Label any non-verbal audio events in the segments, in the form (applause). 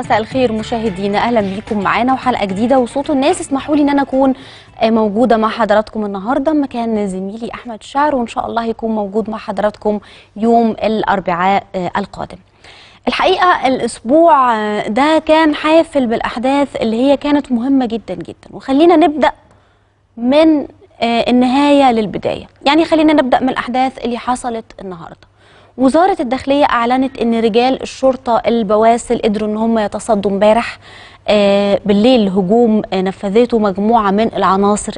مساء الخير مشاهدينا. أهلا بيكم معانا. وحلقة جديدة وصوت الناس. اسمحوا لي إن أنا أكون موجودة مع حضراتكم النهارده. مكان زميلي أحمد شعر وإن شاء الله هيكون موجود مع حضراتكم يوم الأربعاء القادم. الحقيقة الأسبوع ده كان حافل بالأحداث اللي هي كانت مهمة جدا جدا. وخلينا نبدأ من النهاية للبداية. يعني خلينا نبدأ من الأحداث اللي حصلت النهارده. وزارة الداخلية أعلنت أن رجال الشرطة البواسل قدروا أن هم يتصدوا امبارح بالليل هجوم نفذته مجموعة من العناصر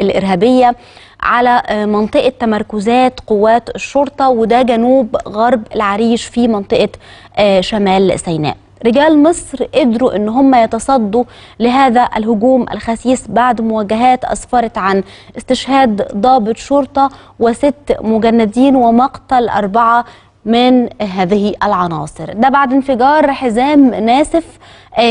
الإرهابية على منطقة تمركزات قوات الشرطة وده جنوب غرب العريش في منطقة شمال سيناء. رجال مصر قدروا إن هم يتصدوا لهذا الهجوم الخسيس بعد مواجهات أسفرت عن استشهاد ضابط شرطة وست مجندين ومقتل أربعة من هذه العناصر. ده بعد انفجار حزام ناسف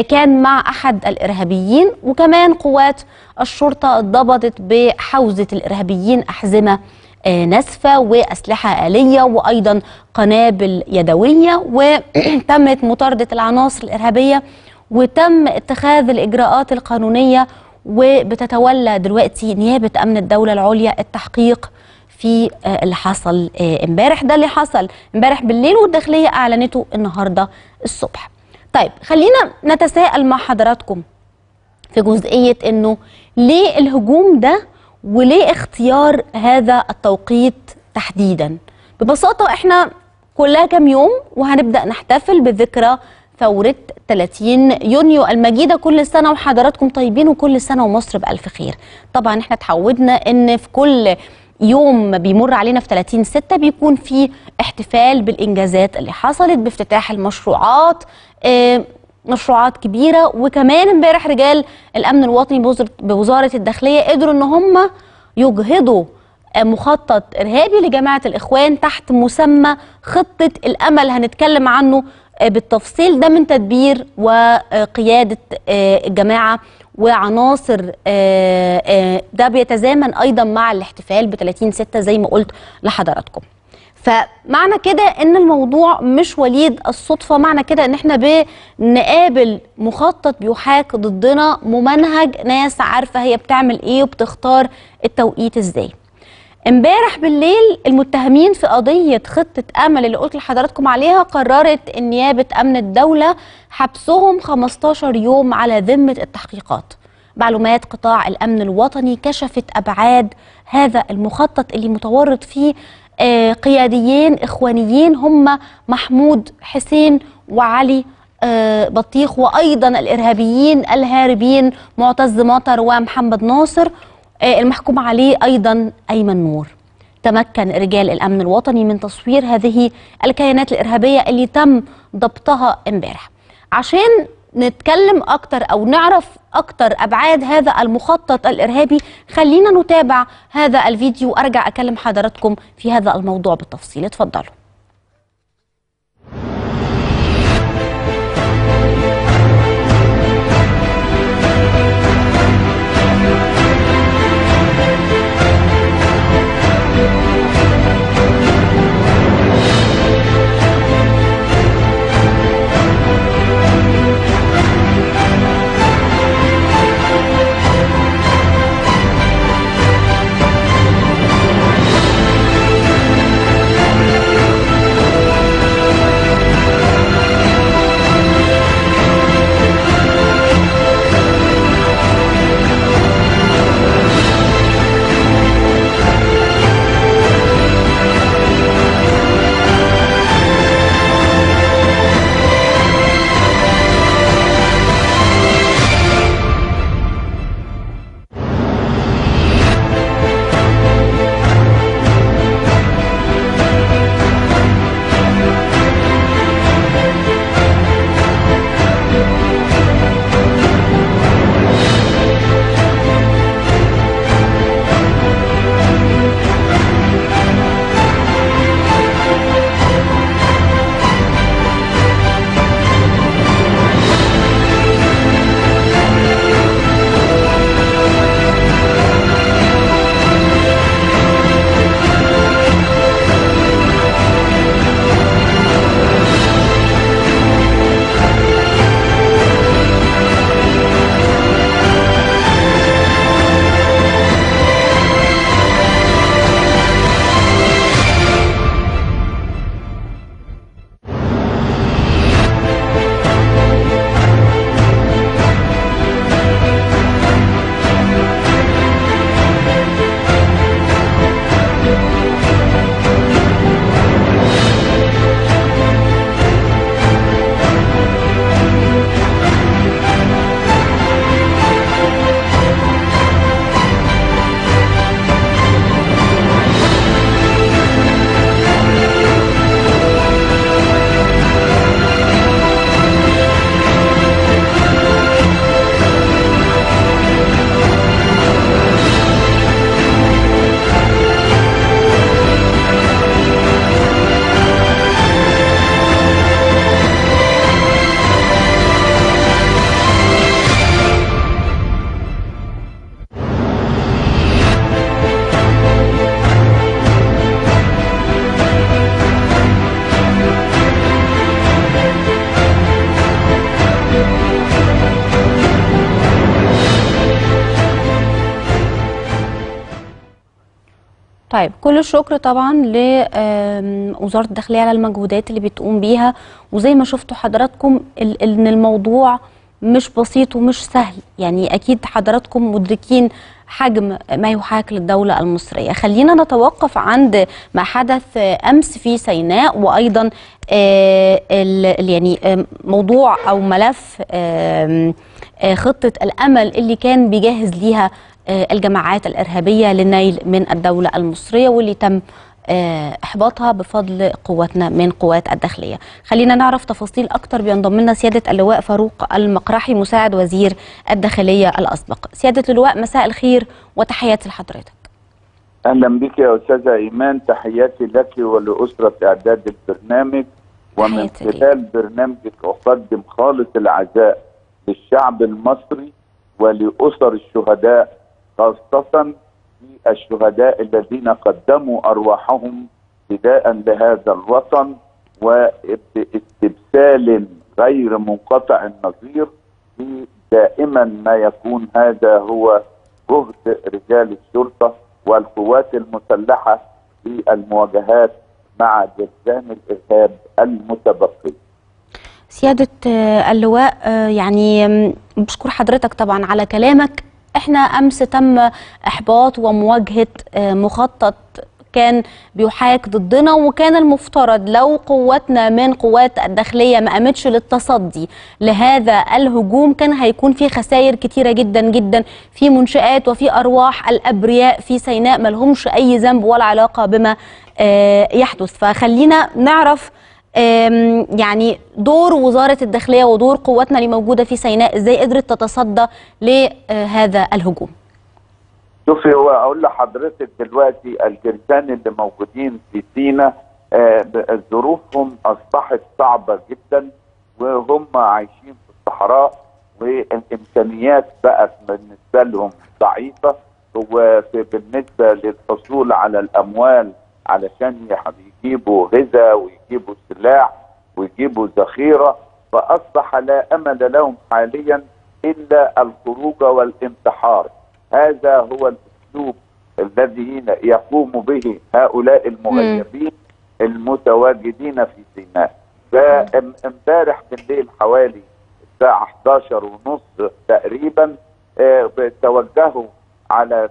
كان مع أحد الإرهابيين وكمان قوات الشرطة ضبطت بحوزة الإرهابيين أحزمة ناسفة وأسلحة آلية وأيضا قنابل يدوية وتمت (clears throat) مطاردة العناصر الإرهابية وتم اتخاذ الإجراءات القانونية وبتتولى دلوقتي نيابة أمن الدولة العليا التحقيق في اللي حصل امبارح. ده اللي حصل امبارح بالليل والداخلية أعلنته النهاردة الصبح. طيب خلينا نتساءل مع حضراتكم في جزئية أنه ليه الهجوم ده وليه اختيار هذا التوقيت تحديدا؟ ببساطة إحنا كلها كام يوم وهنبدأ نحتفل بذكرى ثورة 30 يونيو. المجيدة كل سنة وحضراتكم طيبين وكل سنة ومصر بألف خير. طبعا إحنا تعودنا إن في كل يوم بيمر علينا في 30 6 بيكون في احتفال بالإنجازات اللي حصلت بافتتاح المشروعات آه مشروعات كبيرة وكمان امبارح رجال الأمن الوطني بوزارة الداخلية قدروا إن هم يجهضوا مخطط إرهابي لجماعة الإخوان تحت مسمى خطة الأمل. هنتكلم عنه بالتفصيل. ده من تدبير وقيادة الجماعة وعناصر ده بيتزامن أيضا مع الاحتفال ب 30 6 زي ما قلت لحضراتكم. فمعنى كده إن الموضوع مش وليد الصدفة معنى كده إن إحنا بنقابل مخطط بيحاك ضدنا ممنهج ناس عارفة هي بتعمل إيه وبتختار التوقيت إزاي. إمبارح بالليل المتهمين في قضية خطة أمل اللي قلت لحضراتكم عليها قررت نيابه أمن الدولة حبسهم 15 يوم على ذمة التحقيقات. معلومات قطاع الأمن الوطني كشفت أبعاد هذا المخطط اللي متورط فيه قياديين إخوانيين هم محمود حسين وعلي آه بطيخ وأيضا الإرهابيين الهاربين معتز مطر ومحمد ناصر. آه المحكوم عليه أيضا أيمن نور. تمكن رجال الأمن الوطني من تصوير هذه الكيانات الإرهابية اللي تم ضبطها امبارح. عشان نتكلم أكتر أو نعرف أكتر أبعاد هذا المخطط الإرهابي. خلينا نتابع هذا الفيديو. وارجع أكلم حضراتكم في هذا الموضوع بالتفصيل. اتفضلوا. كل الشكر طبعا لوزارة الداخلية على المجهودات اللي بتقوم بيها. وزي ما شفتوا حضراتكم إن الموضوع مش بسيط ومش سهل. يعني أكيد حضراتكم مدركين حجم ما يحاك للدولة المصرية. خلينا نتوقف عند ما حدث أمس في سيناء وأيضا آه، يعني آه، موضوع أو ملف آه، خطة الأمل اللي كان بيجهز ليها الجماعات الإرهابية للنيل من الدولة المصرية واللي تم آه، إحباطها بفضل قواتنا من قوات الداخلية. خلينا نعرف تفاصيل أكتر بينضم لنا سيادة اللواء فاروق المقرحي مساعد وزير الداخلية الأسبق. سيادة اللواء مساء الخير وتحياتي لحضرتك. أهلا بك يا أستاذة إيمان. تحياتي لك ولأسرة إعداد البرنامج. ومن. خلال برنامجك أقدم خالص العزاء للشعب المصري ولأسر الشهداء خاصة في الشهداء الذين قدموا أرواحهم فداء لهذا الوطن وباستبسال غير منقطع النظير دائما ما يكون هذا هو جهد رجال الشرطه والقوات المسلحة في المواجهات مع جرذان الإرهاب المتبقي. سيادة آه، اللواء آه، يعني بشكر حضرتك طبعا على كلامك إحنا أمس تم إحباط ومواجهة آه، مخطط كان بيحاك ضدنا وكان المفترض لو قواتنا من قوات الداخلية ما قامتش للتصدي لهذا الهجوم كان هيكون في خسائر كتيرة جدا جدا في منشآت وفي أرواح الأبرياء في سيناء ملهمش أي ذنب ولا علاقة بما آه، يحدث. فخلينا نعرف يعني دور وزارة الداخلية ودور قواتنا اللي موجودة في سيناء إزاي قدرت تتصدى لهذا الهجوم. شوفي هو أقول لحضرتك دلوقتي الجرذان اللي موجودين في سينا آه، ظروفهم أصبحت صعبة جدا وهم عايشين في الصحراء والإمكانيات بقت بالنسبة لهم ضعيفة. وفي بالنسبة للحصول على الأموال علشان يح- يجيبوا غذاء ويجيبوا سلاح ويجيبوا ذخيرة فأصبح لا أمل لهم حاليا إلا الخروج والانتحار. هذا هو الأسلوب الذي يقوم به هؤلاء المغيبين المتواجدين في سيناء. فامبارح بالليل حوالي الساعة 11 ونص تقريبا آه، توجهوا على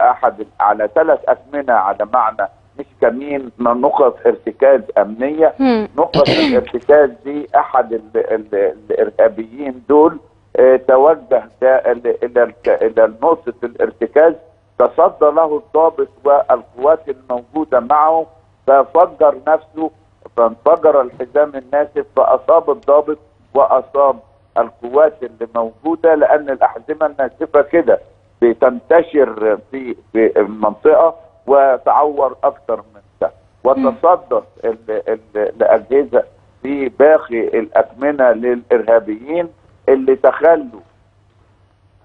أحد على ثلاث اكمنه على معنى مش كمين نقط ارتكاز أمنية. مم. نقطة الارتكاز دي أحد ال ال الإرهابيين دول آه، توجه دا- ال- إلى الك- إلى نقطة الارتكاز. تصدى له الضابط والقوات الموجودة معه ففجر نفسه فانفجر الحزام الناسف فأصاب الضابط وأصاب القوات اللي موجودة لأن الأحزمة الناسفة كده بتنتشر في في المنطقة. وتعور أكثر من ده. وتصدت ال- ال- الأجهزة في باقي الأكمنة للإرهابيين اللي تخلوا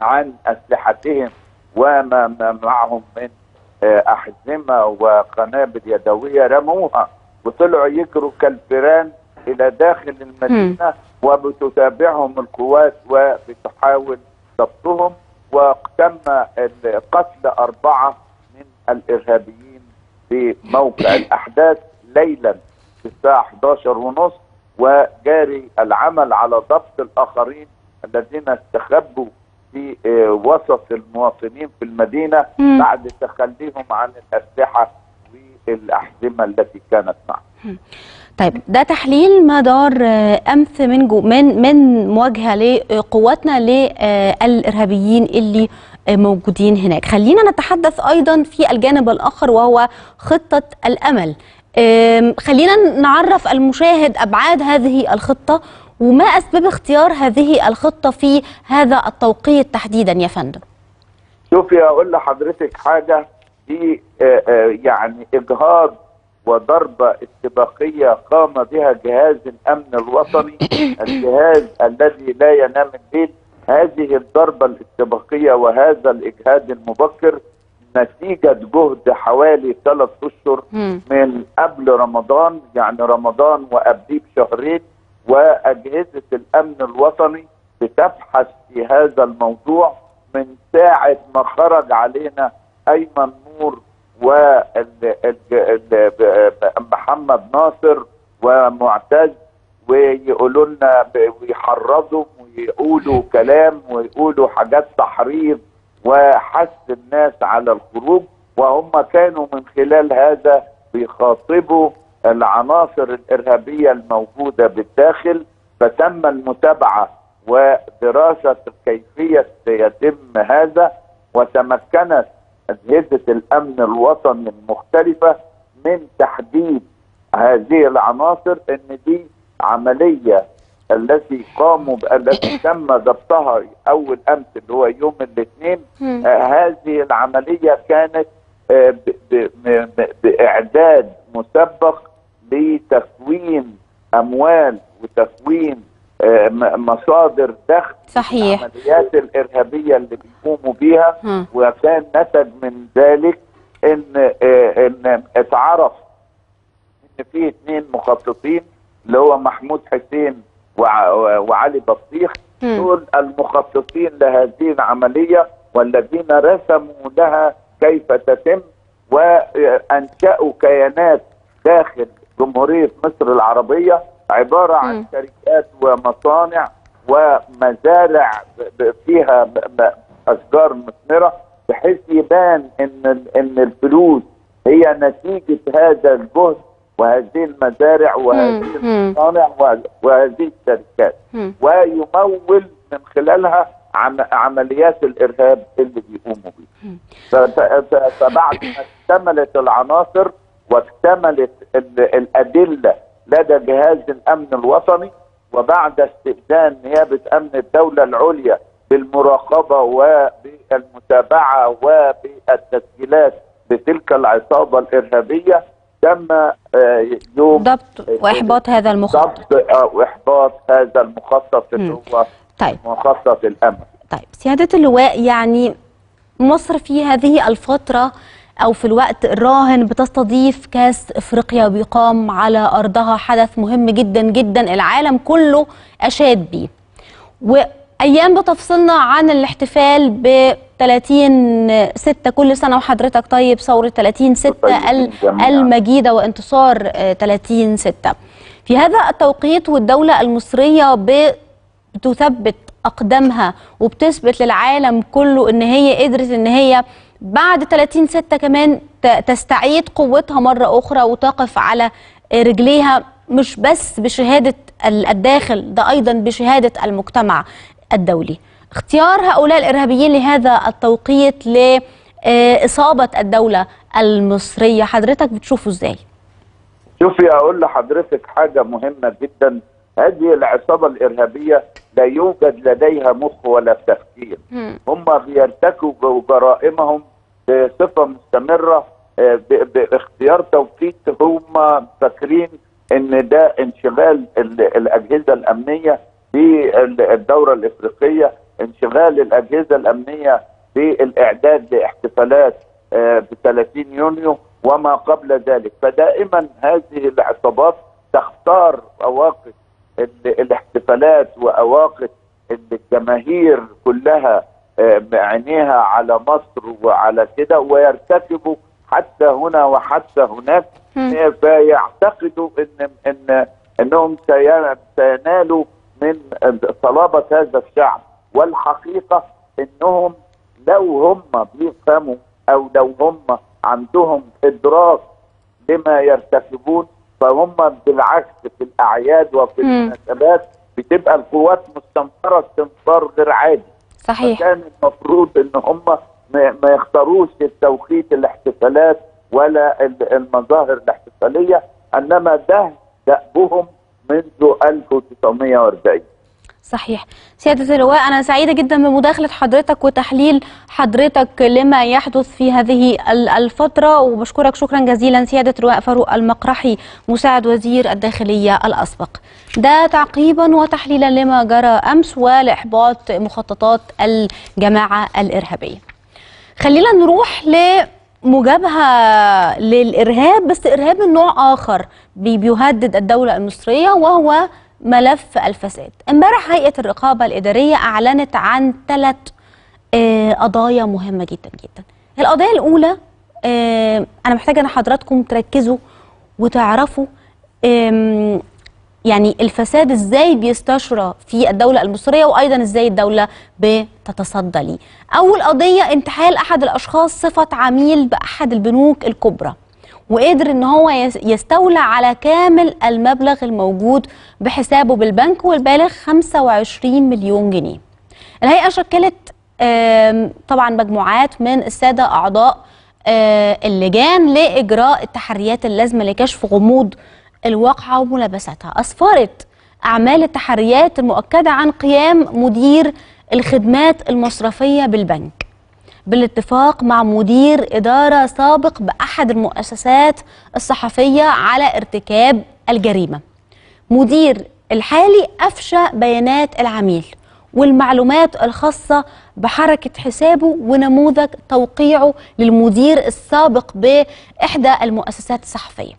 عن أسلحتهم وما ما معهم من آه، أحزمة وقنابل يدوية رموها. وطلعوا يجروا كالفيران إلى داخل المدينة وبتتابعهم القوات وبتحاول ضبطهم. وتم قتل أربعة من الإرهابيين في موقع (coughs) الأحداث ليلا في الساعة 11 ونص وجاري العمل على ضبط الآخرين الذين استخبوا في آه، وسط المواطنين في المدينة مم. بعد تخليهم عن الأسلحة والأحزمة التي كانت معهم طيب ده تحليل ما دار آه، أمس من جو من من مواجهة لقواتنا للإرهابيين اللي موجودين هناك. خلينا نتحدث أيضا في الجانب الآخر وهو خطة الأمل. آم، خلينا نعرف المشاهد أبعاد هذه الخطة وما أسباب اختيار هذه الخطة في هذا التوقيت تحديدا يا فندم. شوفي أقول لحضرتك حاجة دي آه، آه، يعني إجهاض وضربة استباقيه قام بها جهاز الأمن الوطني (coughs) الجهاز الذي لا ينام الليل هذه الضربة الاستباقيه وهذا الإجهاد المبكر نتيجة جهد حوالي ثلاث أشهر مم. من قبل رمضان يعني رمضان وقبليه بشهرين وأجهزة الأمن الوطني بتبحث في هذا الموضوع من ساعة ما خرج علينا أيمن نور ومحمد ناصر ومعتز ويقولوا لنا ويحرضوا ويقولوا كلام ويقولوا حاجات تحريض وحث الناس على الخروج وهم كانوا من خلال هذا بيخاطبوا العناصر الإرهابية الموجودة بالداخل فتم المتابعة ودراسة كيفية يتم هذا وتمكنت أجهزة الأمن الوطني المختلفة من تحديد هذه العناصر إن دي عملية التي قاموا التي (coughs) تم ضبطها أول أمس اللي هو يوم الاثنين. آه هذه العملية كانت آه بإعداد مسبق لتكوين أموال وتكوين آه مصادر دخل صحيح العمليات الإرهابية اللي بيقوموا بيها ها. وكان نتج من ذلك إن آه، إن اتعرف إن في اثنين مخططين اللي هو محمود حسين وعلي بطيخ. دول المخططين لهذه العملية والذين رسموا لها كيف تتم وأنشأوا كيانات داخل جمهورية مصر العربية عبارة عن. شركات ومصانع ومزارع فيها أشجار مثمرة بحيث يبان إن إن الفلوس هي نتيجة هذا الجهد وهذه المزارع وهذه. المصانع وه- وهذه الشركات. ويمول من خلالها عم عمليات الإرهاب اللي بيقوموا بيها. فبعد ما اكتملت العناصر واكتملت ال- الأدلة لدى جهاز الأمن الوطني وبعد استئذان نيابة أمن الدولة العليا بالمراقبة وبالمتابعة وبالتسجيلات بتلك العصابة الإرهابية تم آه، يوم ضبط وإحباط هذا المخطط. ضبط آه، وإحباط هذا المخطط اللي. هو طيب. مخطط الأمن. طيب. سيادة اللواء يعني مصر في هذه الفترة أو في الوقت الراهن بتستضيف كأس إفريقيا وبيقام على أرضها حدث مهم جدا جدا العالم كله أشاد بيه. وأيام بتفصلنا عن الاحتفال ب 30 6 كل سنة وحضرتك. طيب ثورة 30 6 طيبين جميعاً. المجيدة وانتصار آه، 30 6 في هذا التوقيت والدولة المصرية ب بتثبت أقدامها وبتثبت للعالم كله إن هي قدرت إن هي بعد 30 6 كمان تستعيد قوتها مرة أخرى وتقف على رجليها مش بس بشهادة ال- الداخل ده أيضا بشهادة المجتمع. الدولي. اختيار هؤلاء الإرهابيين لهذا التوقيت لاصابه الدولة المصرية. حضرتك بتشوفه إزاي؟ شوفي أقول لحضرتك حاجة مهمة جدا. هذه العصابة الإرهابية لا يوجد لديها مخ ولا تفكير. هم بيرتكبوا جرائمهم بصفة مستمرة آه، باختيار توقيت هم فاكرين إن ده انشغال ال- الأجهزة الأمنية. بالدوره الإفريقية انشغال الأجهزة الأمنية بالإعداد لاحتفالات ب 30 يونيو وما قبل ذلك فدائما هذه العصابات تختار أواقف ال- الاحتفالات وأواقف الجماهير كلها آه، عينيها على مصر وعلى كده ويرتكبوا حتى هنا وحتى هناك. آه، فيعتقدوا ان ان إنهم سي- سينالوا من صلابه هذا الشعب والحقيقة إنهم لو هم بيفهموا أو لو هم عندهم إدراك لما يرتكبون فهم بالعكس في الأعياد وفي. المناسبات بتبقى القوات مستنفرة استنفار غير عادي صحيح فكان المفروض إن هم ما يختاروش التوقيت الاحتفالات ولا ال- المظاهر الاحتفالية إنما ده دأبهم منذ 1940 صحيح. سيادة اللواء أنا سعيدة جدا بمداخلة حضرتك وتحليل حضرتك لما يحدث في هذه ال- الفترة وبشكرك شكرا جزيلا سيادة اللواء فاروق المقرحي مساعد وزير الداخلية الأسبق. ده تعقيبا وتحليلا لما جرى أمس ولإحباط مخططات الجماعة الإرهابية. خلينا نروح لمجابهة للإرهاب بس إرهاب من نوع بي- بيهدد الدولة المصرية وهو ملف الفساد. امبارح هيئة الرقابة الإدارية أعلنت عن ثلاث قضايا مهمة جدا جدا. القضية الأولى آه، أنا محتاجة إن حضراتكم تركزوا وتعرفوا يعني الفساد إزاي بيستشرى في الدولة المصرية وأيضا إزاي الدولة بتتصدى ليه. أول قضية انتحال أحد الأشخاص صفة عميل بأحد البنوك الكبرى. وقدر إن هو يس- يستولى على كامل المبلغ الموجود بحسابه بالبنك والبالغ 25 مليون جنيه. الهيئة شكلت طبعا مجموعات من السادة أعضاء آه، اللجان لإجراء التحريات اللازمة لكشف غموض الواقعة وملابستها أسفرت أعمال التحريات المؤكدة عن قيام مدير الخدمات المصرفية بالبنك. بالاتفاق مع مدير إدارة سابق بأحد المؤسسات الصحفية على ارتكاب الجريمة. مدير الحالي أفشى بيانات العميل والمعلومات الخاصة بحركة حسابه ونموذج توقيعه للمدير السابق بإحدى المؤسسات الصحفية.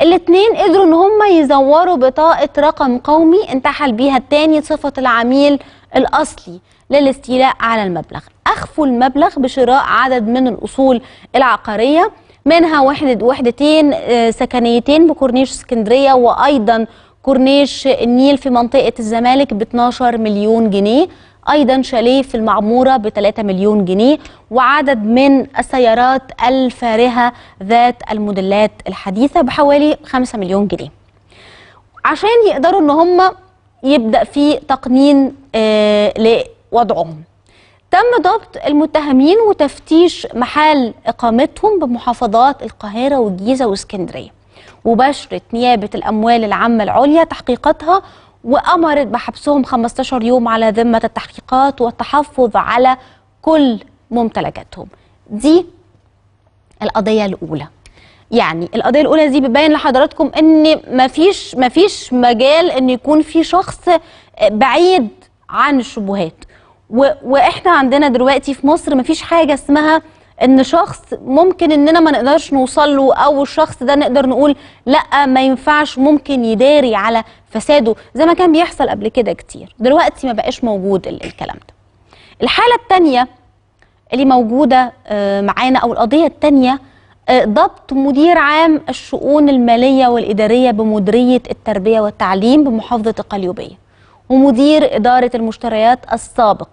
الاتنين قدروا إن هم يزوروا بطاقة رقم قومي انتحل بيها التاني صفة العميل الأصلي للاستيلاء على المبلغ. أخفوا المبلغ بشراء عدد من الأصول العقارية منها وحدة وحدتين آه، سكنيتين بكورنيش اسكندرية وأيضا كورنيش النيل في منطقة الزمالك ب 12 مليون جنيه. أيضا شاليه في المعمورة ب 3 مليون جنيه وعدد من السيارات الفارهة ذات الموديلات الحديثة بحوالي 5 مليون جنيه. عشان يقدروا إن هم يبدأ في تقنين آه لوضعهم. تم ضبط المتهمين وتفتيش محل إقامتهم بمحافظات القاهرة والجيزه واسكندرية وبشرت نيابة الأموال العامة العليا تحقيقاتها وأمرت بحبسهم 15 يوم على ذمة التحقيقات والتحفظ على كل ممتلكاتهم. دي القضية الأولى. يعني القضية الأولى دي بتبين لحضراتكم إن مفيش مفيش مجال إن يكون في شخص بعيد عن الشبهات. و... وإحنا عندنا دلوقتي في مصر مفيش حاجة اسمها إن شخص ممكن إننا ما نقدرش نوصل له أو الشخص ده نقدر نقول لأ ما ينفعش ممكن يداري على فساده زي ما كان بيحصل قبل كده كتير. دلوقتي ما بقاش موجود ال- الكلام ده. الحالة الثانية اللي موجودة آه، معانا أو القضية التانية آه، ضبط مدير عام الشؤون المالية والإدارية بمديرية التربية والتعليم بمحافظة القليوبية ومدير إدارة المشتريات السابق.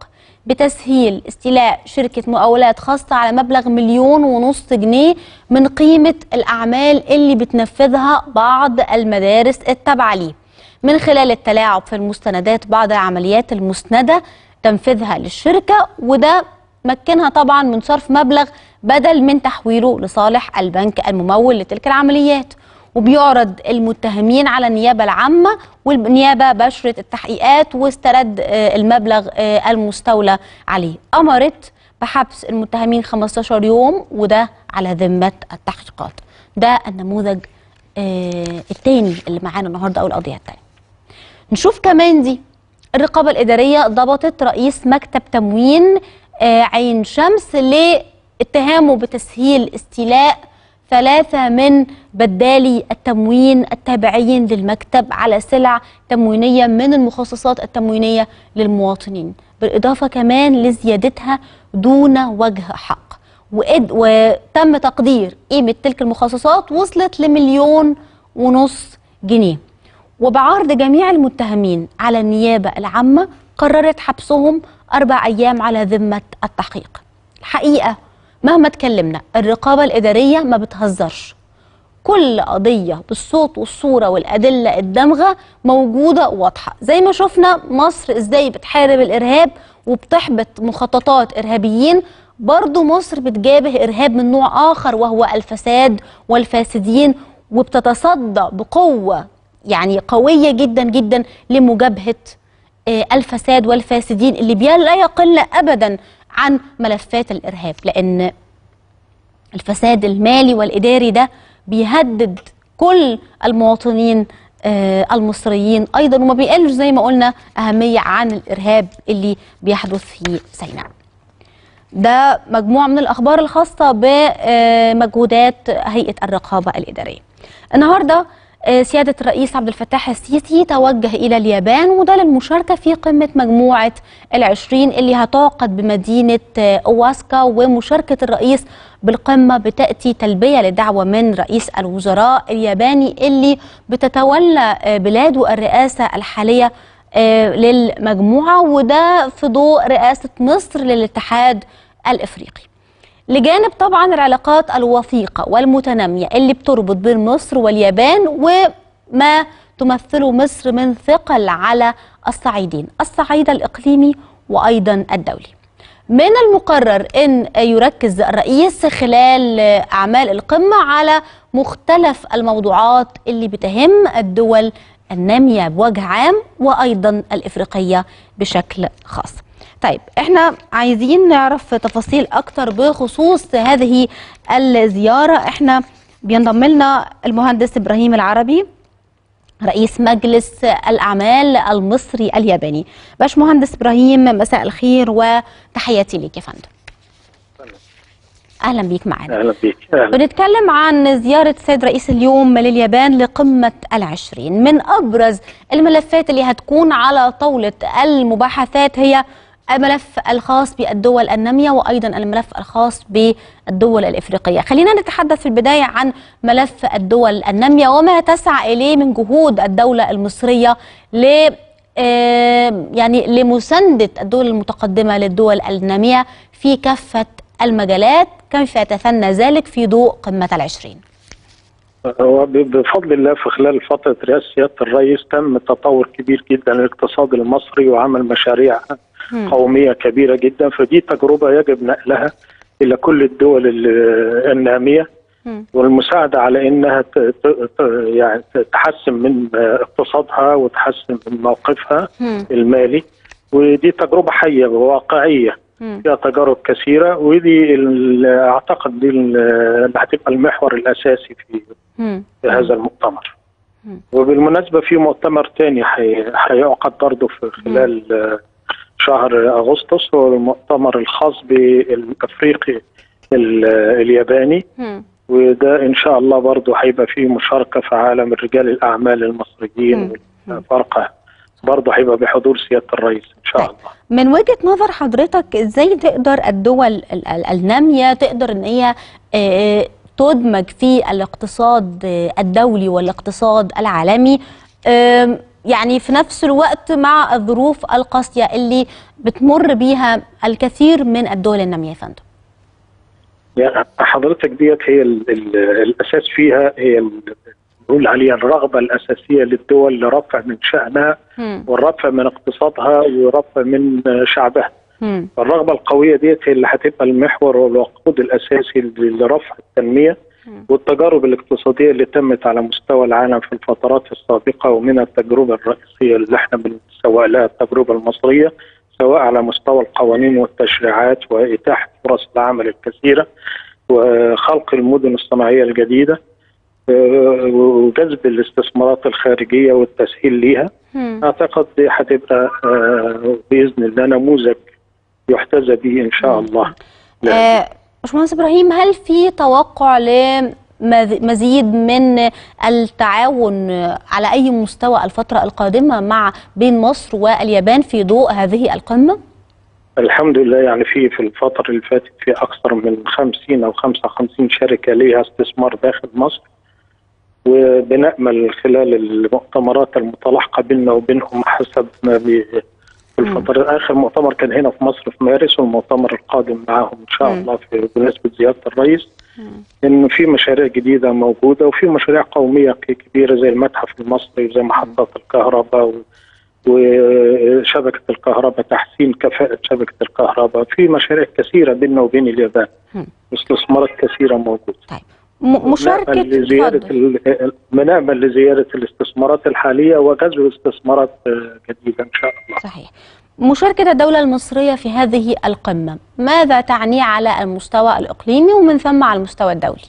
بتسهيل استيلاء شركة مقاولات خاصة على مبلغ مليون ونص جنيه من قيمة الأعمال اللي بتنفذها بعض المدارس التابعة ليه. من خلال التلاعب في المستندات بعض العمليات المسندة تنفيذها للشركة وده مكنها طبعا من صرف مبلغ بدل من تحويله لصالح البنك الممول لتلك العمليات. وبيعرض المتهمين على النيابة العامة والنيابة بشرت التحقيقات واسترد آه، المبلغ آه، المستولى عليه. أمرت بحبس المتهمين 15 يوم وده على ذمة التحقيقات. ده النموذج آه، التاني اللي معانا النهارده أو القضية التانية نشوف كمان دي. الرقابة الإدارية ضبطت رئيس مكتب تموين عين شمس لاتهامه بتسهيل استيلاء ثلاثة من بدالي التموين التابعين للمكتب على سلع تموينية من المخصصات التموينية للمواطنين بالإضافة كمان لزيادتها دون وجه حق. وتم تقدير قيمة تلك المخصصات وصلت لمليون ونص جنيه. وبعرض جميع المتهمين على النيابة العامة قررت حبسهم أربع أيام على ذمة التحقيق. الحقيقة مهما اتكلمنا الرقابة الإدارية ما بتهزرش. كل قضية بالصوت والصورة والأدلة الدامغة موجودة واضحة. زي ما شفنا مصر إزاي بتحارب الإرهاب وبتحبط مخططات إرهابيين برضو مصر بتجابه إرهاب من نوع آخر وهو الفساد والفاسدين وبتتصدى بقوة يعني قوية جدا جدا لمجابهة آه، الفساد والفاسدين اللي لا يقل أبدا عن ملفات الإرهاب لأن الفساد المالي والإداري ده بيهدد كل المواطنين آه، المصريين أيضا وما بيقلش زي ما قلنا أهمية عن الإرهاب اللي بيحدث في سيناء. ده مجموعة من الأخبار الخاصة بمجهودات هيئة الرقابة الإدارية. النهاردة سيادة الرئيس عبد الفتاح السيسي توجه إلى اليابان وده للمشاركة في قمة مجموعة العشرين اللي هتعقد بمدينة آه، أواسكا ومشاركة الرئيس بالقمة بتأتي تلبية لدعوة من رئيس الوزراء الياباني اللي بتتولى آه، بلاده الرئاسة الحالية آه، للمجموعة وده في ضوء رئاسة مصر للاتحاد الإفريقي. لجانب طبعا العلاقات الوثيقة والمتنامية اللي بتربط بين مصر واليابان وما تمثله مصر من ثقل على الصعيدين الصعيد الإقليمي وأيضا الدولي. من المقرر أن يركز الرئيس خلال أعمال القمة على مختلف الموضوعات اللي بتهم الدول النامية بوجه عام وأيضا الإفريقية بشكل خاص. طيب إحنا عايزين نعرف تفاصيل أكتر بخصوص هذه الزيارة. إحنا بينضم لنا المهندس إبراهيم العربي رئيس مجلس الأعمال المصري الياباني. باش مهندس إبراهيم مساء الخير وتحياتي ليك يا فندم. أهلا بيك معانا أهلا بيك. أهلا. بنتكلم عن زيارة السيد رئيس اليوم لليابان لقمة العشرين. من أبرز الملفات اللي هتكون على طاولة المباحثات هي الملف الخاص بالدول النامية وأيضا الملف الخاص بالدول الإفريقية خلينا نتحدث في البداية عن ملف الدول النامية وما تسعى إليه من جهود الدولة المصرية ل يعني لمساندة الدول المتقدمة للدول النامية في كافة المجالات كيف يتثنى ذلك في ضوء قمة العشرين بفضل الله في خلال فترة رئاسة سياده الرئيس تم تطور كبير جدا للاقتصاد المصري وعمل مشاريع. قومية كبيرة جدا فدي تجربة يجب نقلها إلى كل الدول ال- النامية. والمساعدة على إنها يعني تحسن من اقتصادها وتحسن من موقفها. المالي ودي تجربة حية وواقعية. فيها تجارب كثيرة ودي أعتقد دي ال- اللي هتبقى المحور الأساسي في. في هذا المؤتمر. وبالمناسبة في مؤتمر تاني حي- هيعقد برضه في خلال شهر أغسطس هو المؤتمر الخاص بالافريقي ال- الياباني. وده إن شاء الله برضه هيبقى فيه مشاركة فعالة من رجال الأعمال المصريين. والفرقة برضه هيبقى بحضور سيادة الرئيس إن شاء طيب. الله من وجهة نظر حضرتك إزاي تقدر الدول ال- ال- النامية تقدر إن هي آه، تدمج في الاقتصاد الدولي والاقتصاد العالمي يعني في نفس الوقت مع الظروف القاسية اللي بتمر بيها الكثير من الدول النامية يا فندم يعني حضرتك ديت هي ال ال الأساس فيها هي نقول عليها الرغبة الأساسية للدول لرفع من شأنها مم. والرفع من اقتصادها ورفع من شعبها. مم. الرغبة القوية ديت هي اللي هتبقى المحور والوقود الأساسي لرفع التنمية مم. والتجارب الاقتصادية اللي تمت على مستوى العالم في الفترات السابقة ومنها التجربة الرئيسية اللي إحنا بنسوق لها التجربة المصرية سواء على مستوى القوانين والتشريعات وإتاحة فرص العمل الكثيرة وخلق المدن الصناعية الجديدة آه، وجذب الاستثمارات الخارجية والتسهيل ليها. مم. أعتقد دي هتبقى آه، بإذن الله نموذج يحتذى به إن شاء الله. آه، باشمهندس إبراهيم هل في توقع لمزيد من التعاون على أي مستوى الفترة القادمة مع بين مصر واليابان في ضوء هذه القمة؟ الحمد لله يعني في في الفترة اللي فاتت في أكثر من 50 أو 55 شركة ليها استثمار داخل مصر وبنأمل خلال المؤتمرات المتلاحقة بيننا وبينهم حسب ما الفترة آخر مؤتمر كان هنا في مصر في مارس والمؤتمر القادم معاهم إن شاء. الله في بمناسبة زيارة الرئيس إنه في مشاريع جديدة موجودة وفي مشاريع قومية كبيرة زي المتحف المصري وزي محطات الكهرباء و- وشبكة الكهرباء تحسين كفاءة شبكة الكهرباء في مشاريع كثيرة بيننا وبين اليابان. مم. واستثمارات كثيرة موجودة. طيب. م- مشاركه بنأمل لزيارة اتفضل. ال- بنأمل لزيارة الاستثمارات الحالية وجذب استثمارات آه، جديدة إن شاء الله صحيح مشاركة الدولة المصرية في هذه القمة ماذا تعني على المستوى الإقليمي ومن ثم على المستوى الدولي؟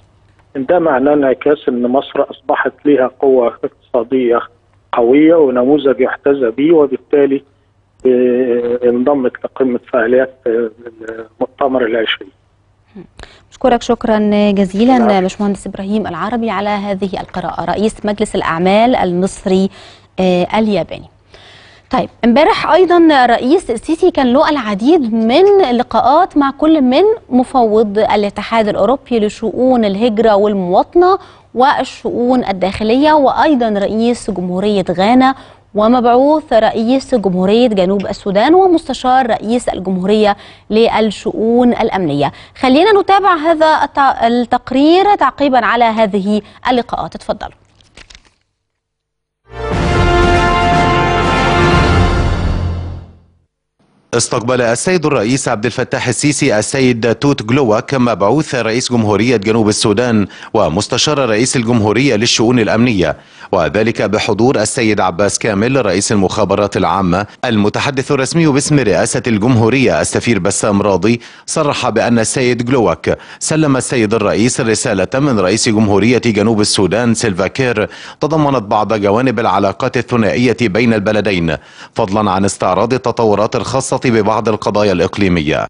ده معناه انعكاس إن مصر أصبحت لها قوة اقتصادية قوية ونموذج يحتذى به وبالتالي آه، انضمت لقمة فعاليات آه، المؤتمر العشرين. أشكرك شكرا جزيلا باشمهندس إبراهيم العربي على هذه القراءة. رئيس مجلس الأعمال المصري آه، الياباني. طيب امبارح أيضا رئيس السيسي كان له العديد من اللقاءات مع كل من مفوض الاتحاد الأوروبي لشؤون الهجرة والمواطنة والشؤون الداخلية وأيضا رئيس جمهورية غانا ومبعوث رئيس جمهورية جنوب السودان ومستشار رئيس الجمهورية للشؤون الأمنية. خلينا نتابع هذا الت- التقرير تعقيبا على هذه اللقاءات. اتفضلوا استقبل السيد الرئيس عبد الفتاح السيسي السيد توت جلوك مبعوث رئيس جمهورية جنوب السودان ومستشار رئيس الجمهورية للشؤون الأمنية وذلك بحضور السيد عباس كامل رئيس المخابرات العامة المتحدث الرسمي باسم رئاسة الجمهورية السفير بسام راضي صرح بأن السيد جلوك سلم السيد الرئيس رسالة من رئيس جمهورية جنوب السودان سيلفا كير تضمنت بعض جوانب العلاقات الثنائية بين البلدين فضلا عن استعراض التطورات الخاصة ببعض القضايا الإقليمية.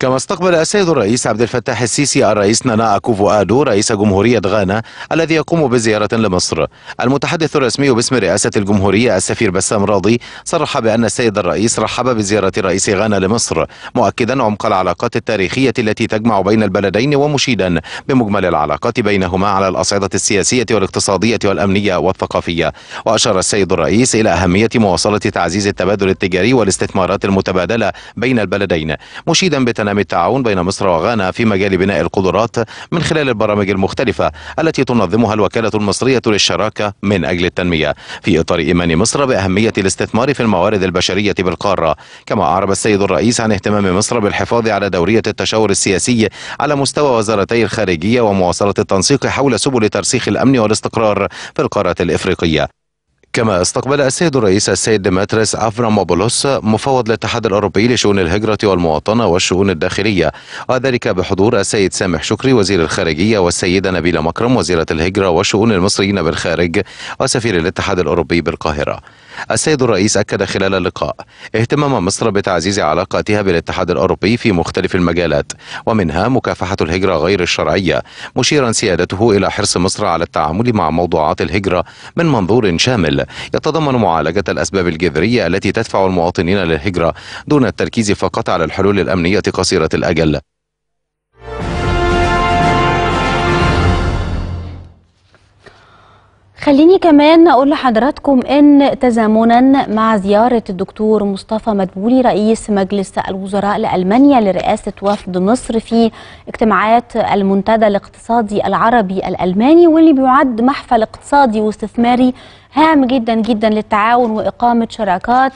كما استقبل السيد الرئيس عبد الفتاح السيسي الرئيس نانا أكوفو آدو رئيس جمهورية غانا الذي يقوم بزيارة لمصر. المتحدث الرسمي باسم رئاسة الجمهورية السفير بسام راضي صرح بأن السيد الرئيس رحب بزيارة رئيس غانا لمصر مؤكدا عمق العلاقات التاريخية التي تجمع بين البلدين ومشيدا بمجمل العلاقات بينهما على الأصعدة السياسية والاقتصادية والأمنية والثقافية. وأشار السيد الرئيس إلى أهمية مواصلة تعزيز التبادل التجاري والاستثمارات المتبادلة بين البلدين مشيدا بتنامي التعاون بين مصر وغانا في مجال بناء القدرات من خلال البرامج المختلفة التي تنظمها الوكالة المصرية للشراكة من أجل التنمية. في إطار إيمان مصر بأهمية الاستثمار في الموارد البشرية بالقارة. كما أعرب السيد الرئيس عن اهتمام مصر بالحفاظ على دورية التشاور السياسي على مستوى وزارتي الخارجية ومواصلة التنسيق حول سبل ترسيخ الأمن والاستقرار في القارة الإفريقية. كما استقبل السيد الرئيس السيد ديمتريس أفراموبولوس مفوض الاتحاد الأوروبي لشؤون الهجرة والمواطنة والشؤون الداخلية وذلك بحضور السيد سامح شكري وزير الخارجية والسيدة نبيلة مكرم وزيرة الهجرة وشؤون المصريين بالخارج وسفير الاتحاد الأوروبي بالقاهرة. السيد الرئيس أكد خلال اللقاء اهتمام مصر بتعزيز علاقاتها بالاتحاد الأوروبي في مختلف المجالات ومنها مكافحة الهجرة غير الشرعية مشيرا سيادته إلى حرص مصر على التعامل مع موضوعات الهجرة من منظور شامل يتضمن معالجة الأسباب الجذرية التي تدفع المواطنين للهجرة دون التركيز فقط على الحلول الأمنية قصيرة الأجل. خليني كمان أقول لحضراتكم إن تزامنا مع زيارة الدكتور مصطفى مدبولي رئيس مجلس الوزراء لألمانيا لرئاسة وفد مصر في اجتماعات المنتدى الاقتصادي العربي الألماني واللي بيعد محفل اقتصادي واستثماري هام جدا جدا للتعاون وإقامة شراكات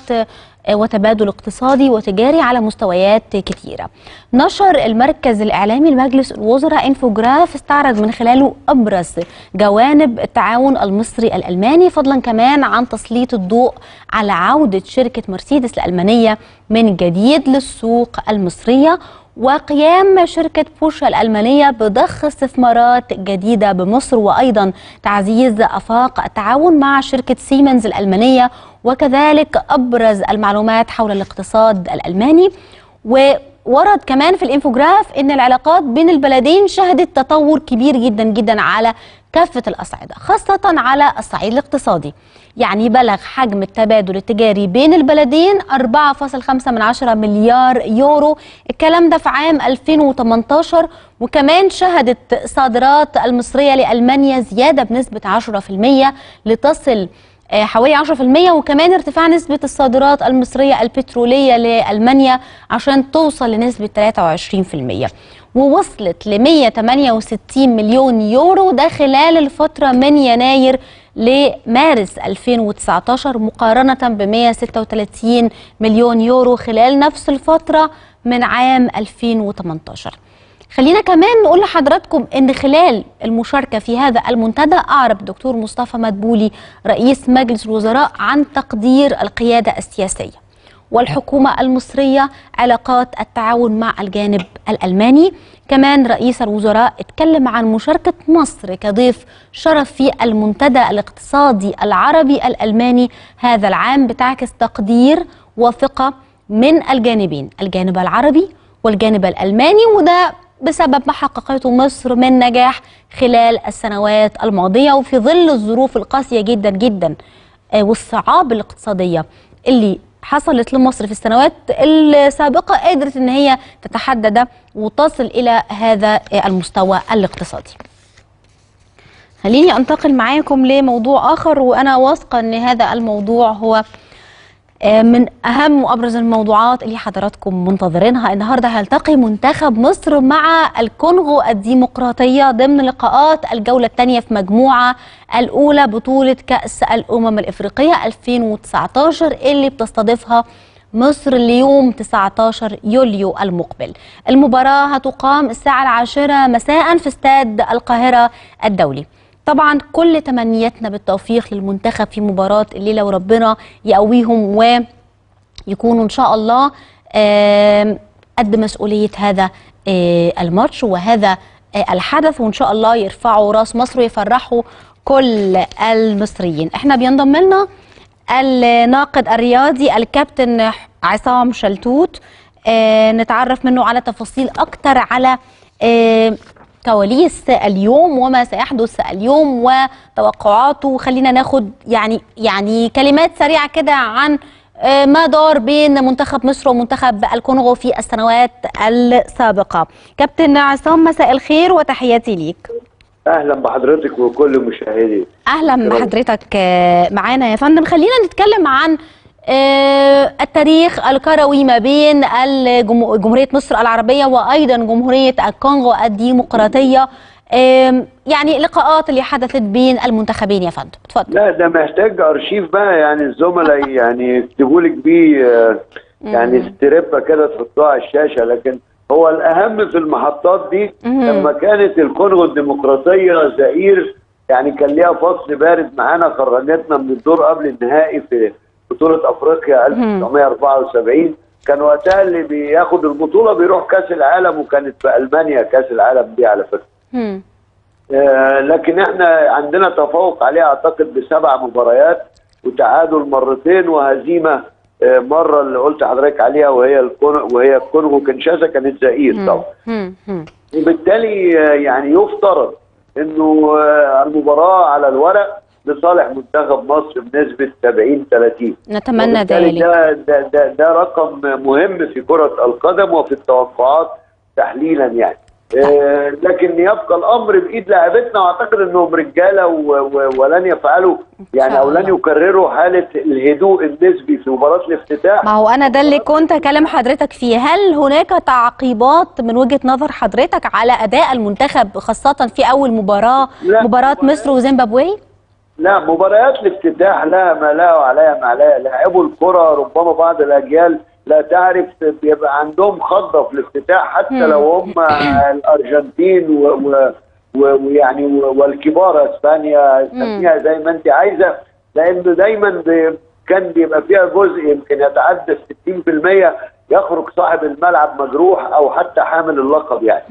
وتبادل اقتصادي وتجاري على مستويات كتيرة. نشر المركز الإعلامي لمجلس الوزراء إنفوجراف استعرض من خلاله أبرز جوانب التعاون المصري الألماني فضلا كمان عن تسليط الضوء على عودة شركة مرسيدس الألمانية من جديد للسوق المصرية وقيام شركة بورشا الألمانية بضخ استثمارات جديدة بمصر وأيضا تعزيز أفاق التعاون مع شركة سيمنز الألمانية وكذلك أبرز المعلومات حول الاقتصاد الألماني. وورد كمان في الإنفوجراف إن العلاقات بين البلدين شهدت تطور كبير جدا جدا على كافة الأصعدة خاصة على الصعيد الاقتصادي. يعني بلغ حجم التبادل التجاري بين البلدين 4.5 من عشرة مليار يورو. الكلام ده في عام 2018 وكمان شهدت صادرات المصرية لألمانيا زيادة بنسبة 10% لتصل حوالي 10% وكمان ارتفاع نسبة الصادرات المصرية البترولية لألمانيا عشان توصل لنسبة 23% ووصلت ل 168 مليون يورو ده خلال الفترة من يناير لمارس 2019 مقارنة ب 136 مليون يورو خلال نفس الفترة من عام 2018 خلينا كمان نقول لحضراتكم إن خلال المشاركة في هذا المنتدى أعرب الدكتور مصطفى مدبولي رئيس مجلس الوزراء عن تقدير القيادة السياسية والحكومة المصرية علاقات التعاون مع الجانب الألماني. كمان رئيس الوزراء اتكلم عن مشاركة مصر كضيف شرف في المنتدى الاقتصادي العربي الألماني هذا العام بتعكس تقدير وثقة من الجانبين الجانب العربي والجانب الألماني وده بسبب ما حققته مصر من نجاح خلال السنوات الماضية وفي ظل الظروف القاسية جدا جدا آه، والصعاب الاقتصادية اللي حصلت لمصر في السنوات السابقة قدرت إن هي تتحدى ده وتصل إلى هذا المستوى الاقتصادي. خليني أنتقل معاكم لموضوع آخر وأنا واثقة إن هذا الموضوع هو من أهم وأبرز الموضوعات اللي حضراتكم منتظرينها النهارده. هيلتقي منتخب مصر مع الكونغو الديمقراطية ضمن لقاءات الجولة الثانية في مجموعة الأولى بطولة كأس الأمم الإفريقية 2019 اللي بتستضيفها مصر ليوم 19 يوليو المقبل. المباراة هتقام الساعة العاشرة مساء في استاد القاهرة الدولي. طبعا كل تمنياتنا بالتوفيق للمنتخب في مباراة الليلة وربنا يقويهم ويكونوا إن شاء الله قد مسؤولية هذا آه، الماتش وهذا آه، الحدث وإن شاء الله يرفعوا رأس مصر ويفرحوا كل المصريين. إحنا بينضم لنا الناقد الرياضي الكابتن عصام شلتوت. آه نتعرف منه على تفاصيل أكتر على كواليس اليوم وما سيحدث اليوم وتوقعاته. خلينا ناخد يعني يعني كلمات سريعة كده عن آه ما دار بين منتخب مصر ومنتخب الكونغو في السنوات السابقة. كابتن عصام مساء الخير وتحياتي ليك. أهلا بحضرتك وكل المشاهدين أهلا بحضرتك آه، معانا يا فندم. خلينا نتكلم عن التاريخ الكروي ما بين جمهورية مصر العربية وأيضا جمهورية الكونغو الديمقراطية. يعني اللقاءات اللي حدثت بين المنتخبين. يا فندم اتفضل لا ده محتاج أرشيف بقى. يعني الزملاء يعني يكتبوا لك بيه آه، يعني ستريبة كده تحطوها على الشاشة. لكن هو الأهم في المحطات دي. لما كانت الكونغو الديمقراطية زئير يعني كان ليها فصل بارد معانا خرجتنا من الدور قبل النهائي في بطولة أفريقيا 1974 كان وقتها اللي بياخد البطولة بيروح كأس العالم وكانت في ألمانيا كأس العالم دي على فكرة. آه، لكن إحنا عندنا تفوق عليه أعتقد بسبع مباريات وتعادل مرتين وهزيمة آه، مرة اللي قلت حضرتك عليها وهي الكون وهي الكونغو كنشاسا كانت زئير طبعا. وبالتالي آه، يعني يفترض إنه آه، المباراة على الورق لصالح منتخب مصر بنسبة 70 30 نتمنى ذلك ده, ده, ده, ده رقم مهم في كرة القدم وفي التوقعات تحليلا يعني آه لكن يبقى الأمر بإيد لاعبتنا وأعتقد إنهم رجالة ولن يفعلوا يعني أو لن. يكرروا حالة الهدوء النسبي في مباراة الافتتاح ما هو أنا ده اللي كنت أكلم حضرتك فيه هل هناك تعقيبات من وجهة نظر حضرتك على أداء المنتخب خاصة في أول مباراة لا. مباراة مصر وزيمبابوي؟ لا مباريات الافتتاح لا ما لا وعليها ما عليها لاعبوا الكرة ربما بعض الأجيال لا تعرف بيبقى عندهم خضة في الافتتاح حتى. لو هم (clears throat) الأرجنتين و- و- و- ويعني والكبار إسبانيا سميها زي ما أنت عايزة. لأنه دايما كان بيبقى فيها جزء يمكن يتعدى 60% يخرج صاحب الملعب مجروح أو حتى حامل اللقب يعني.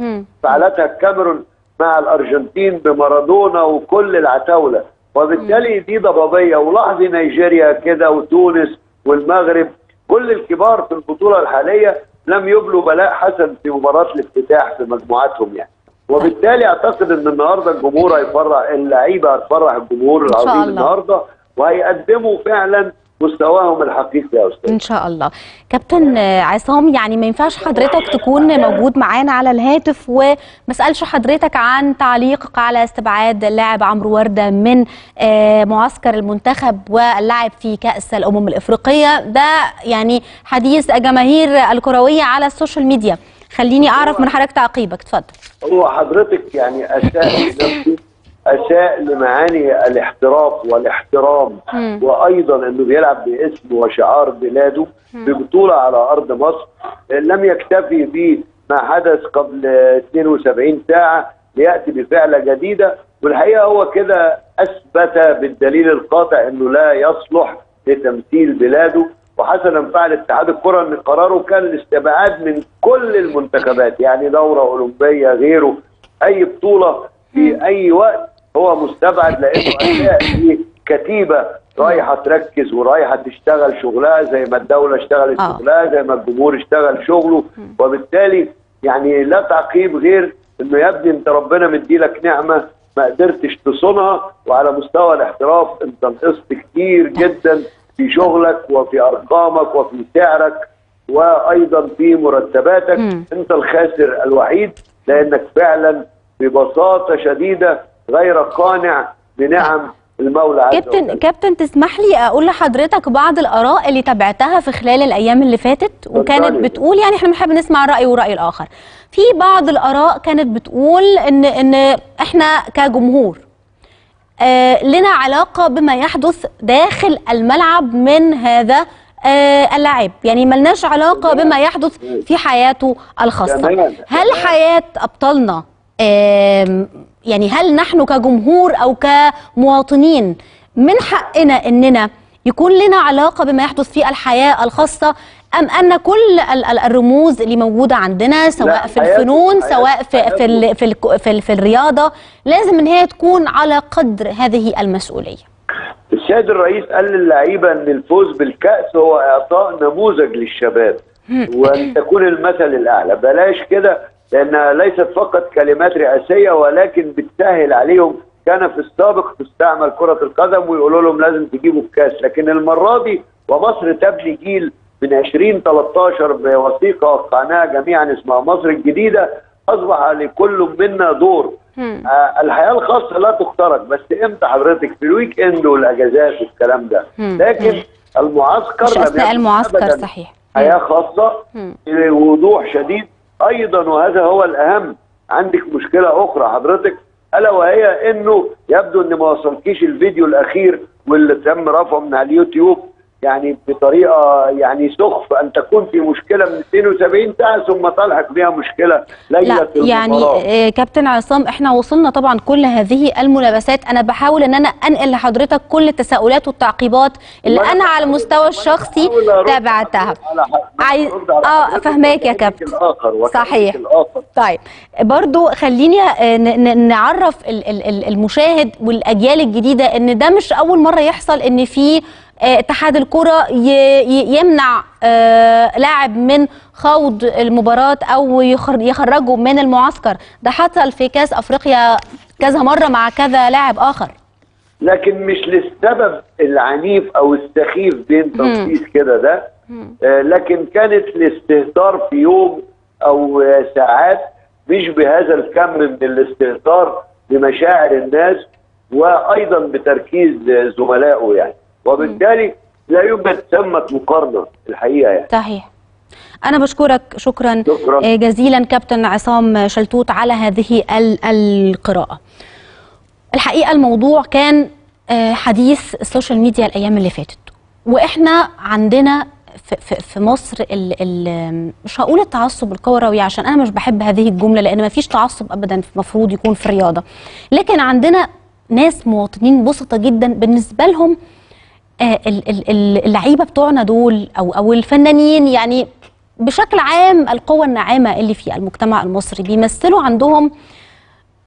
فعلتها الكاميرون مع الأرجنتين بمارادونا وكل العتاولة. وبالتالي دي ضبابية ولاحظي نيجيريا كده وتونس والمغرب كل الكبار في البطولة الحالية لم يبلوا بلاء حسن في مباراة الافتتاح في مجموعاتهم يعني وبالتالي أعتقد إن النهارده الجمهور هيفرح اللعيبة هتفرح الجمهور العظيم. النهارده وهيقدموا فعلا مستواهم الحقيقي يا أستاذ. إن شاء الله. كابتن عصام يعني ما ينفعش حضرتك تكون موجود معانا على الهاتف وما اسالش حضرتك عن تعليقك على استبعاد اللاعب عمرو وردة من آه، معسكر المنتخب واللعب في كأس الأمم الإفريقية. ده يعني حديث جماهير الكروية على السوشيال ميديا. خليني أعرف من حضرتك تعقيبك اتفضل. هو حضرتك يعني لنفسه (laughs) اساء لمعاني الاحتراف والاحترام. وأيضا إنه بيلعب باسم وشعار بلاده ببطولة على أرض مصر. لم يكتفي بما حدث قبل 72 ساعة ليأتي بفعلة جديدة. والحقيقة هو كده أثبت بالدليل القاطع إنه لا يصلح لتمثيل بلاده. وحسنا فعل اتحاد الكرة إن قراره كان الاستبعاد من كل المنتخبات. يعني دورة أولمبية غيره. أي بطولة في أي وقت هو مستبعد لأنه في كتيبة رايحة تركز ورايحة تشتغل شغلها زي ما الدولة اشتغلت آه. شغلها زي ما الجمهور اشتغل شغله وبالتالي يعني لا تعقيب غير إنه يا ابني أنت ربنا مديلك نعمة ما قدرتش تصونها وعلى مستوى الاحتراف أنت نقصت كتير جدا في شغلك وفي أرقامك وفي سعرك وأيضا في مرتباتك. أنت الخاسر الوحيد لأنك فعلا ببساطة شديدة غير قانع بنعم المولى عز كابتن وجل كابتن تسمح لي أقول لحضرتك بعض الآراء اللي تابعتها في خلال الأيام اللي فاتت وكانت. بتقول يعني إحنا بنحب نسمع الراي والراي الآخر في بعض الآراء كانت بتقول ان إن إحنا كجمهور آه لنا علاقة بما يحدث داخل الملعب من هذا آه اللاعب يعني ملناش علاقة بما يحدث في حياته الخاصة. هل. حياة أبطالنا يعني هل نحن كجمهور أو كمواطنين من حقنا إننا يكون لنا علاقة بما يحدث في الحياة الخاصة أم أن كل ال- ال- الرموز اللي موجودة عندنا سواء في الفنون سواء في في ال- في ال- في, ال- في الرياضة لازم إن هي تكون على قدر هذه المسؤولية. السيد الرئيس قال للعيبة إن الفوز بالكأس هو إعطاء نموذج للشباب وأن تكون المثل الأعلى. بلاش كده لانها ليست فقط كلمات رئاسية ولكن بتسهل عليهم كان في السابق تستعمل كرة القدم ويقولوا لهم لازم تجيبوا الكاس لكن المرة دي ومصر تبني جيل من 2013 بوثيقة وقعناها جميعا اسمها مصر الجديدة أصبح لكل منا دور. آه الحياة الخاصة لا تخترق بس إمتى حضرتك في الويك إند والأجازات والكلام ده. لكن المعسكر مش يكن المعسكر صحيح. حياة خاصة مم. بوضوح شديد. أيضا وهذا هو الأهم. عندك مشكلة أخرى. حضرتك ألا وهي إنه يبدو إن ما وصلكيش الفيديو الأخير واللي تم رفعه من على اليوتيوب يعني بطريقة يعني سخف أن تكون في مشكلة من 72 ساعة ثم تلحق بها مشكلة ليلة لا يعني المباراة. آه، كابتن عصام إحنا وصلنا طبعا كل هذه الملابسات أنا بحاول إن أنا أنقل لحضرتك كل التساؤلات والتعقيبات اللي أنا على المستوى الشخصي تابعتها عايز آه فهماك يا كابتن صحيح الآخر. طيب برضو خليني آه، نعرف ال- ال- ال- المشاهد والأجيال الجديدة إن ده مش أول مرة يحصل إن في اتحاد الكرة يمنع آه، لاعب من خوض المباراة أو يخر- يخرجه من المعسكر. ده حصل في كأس أفريقيا كذا مرة مع كذا لاعب آخر. لكن مش للسبب العنيف أو السخيف بين تنصيص كده ده. آه لكن كانت الاستهتار في يوم أو آه ساعات مش بهذا الكم من الاستهتار بمشاعر الناس وأيضا بتركيز آه، زملائه يعني. وبالتالي لا يوجد ثمه مقارنة الحقيقة يعني. صحيح. أنا بشكرك شكرا. شكراً. آه، جزيلا كابتن عصام شلتوت على هذه ال- القراءة. الحقيقة الموضوع كان آه، حديث ال social media الأيام اللي فاتت. وإحنا عندنا في, مصر ال ال مش هقول التعصب الكروي عشان أنا مش بحب هذه الجملة لأن ما فيش تعصب أبدا المفروض يكون في الرياضة. لكن عندنا ناس مواطنين بسطة جدا بالنسبة لهم اللعيبة بتوعنا دول أو أو الفنانين يعني بشكل عام القوى الناعمة اللي في المجتمع المصري بيمثلوا عندهم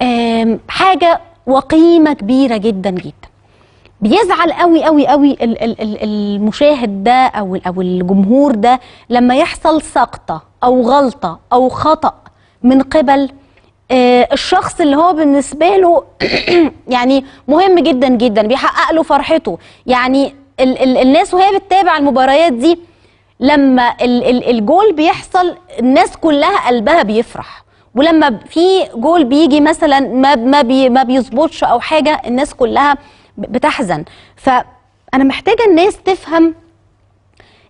آم، حاجة وقيمة كبيرة جدا جدا. بيزعل قوي قوي قوي ال- ال- ال- المشاهد ده أو أو الجمهور ده لما يحصل سقطة أو غلطة أو خطأ من قبل آه، الشخص اللي هو بالنسبة له (clears throat) يعني مهم جدا جدا بيحقق له فرحته. يعني ال ال الناس وهي بتتابع المباريات دي لما ال ال الجول بيحصل الناس كلها قلبها بيفرح. ولما في جول بيجي مثلا ما ما بي ما بيظبطش أو حاجة الناس كلها بتحزن. فأنا محتاجة الناس تفهم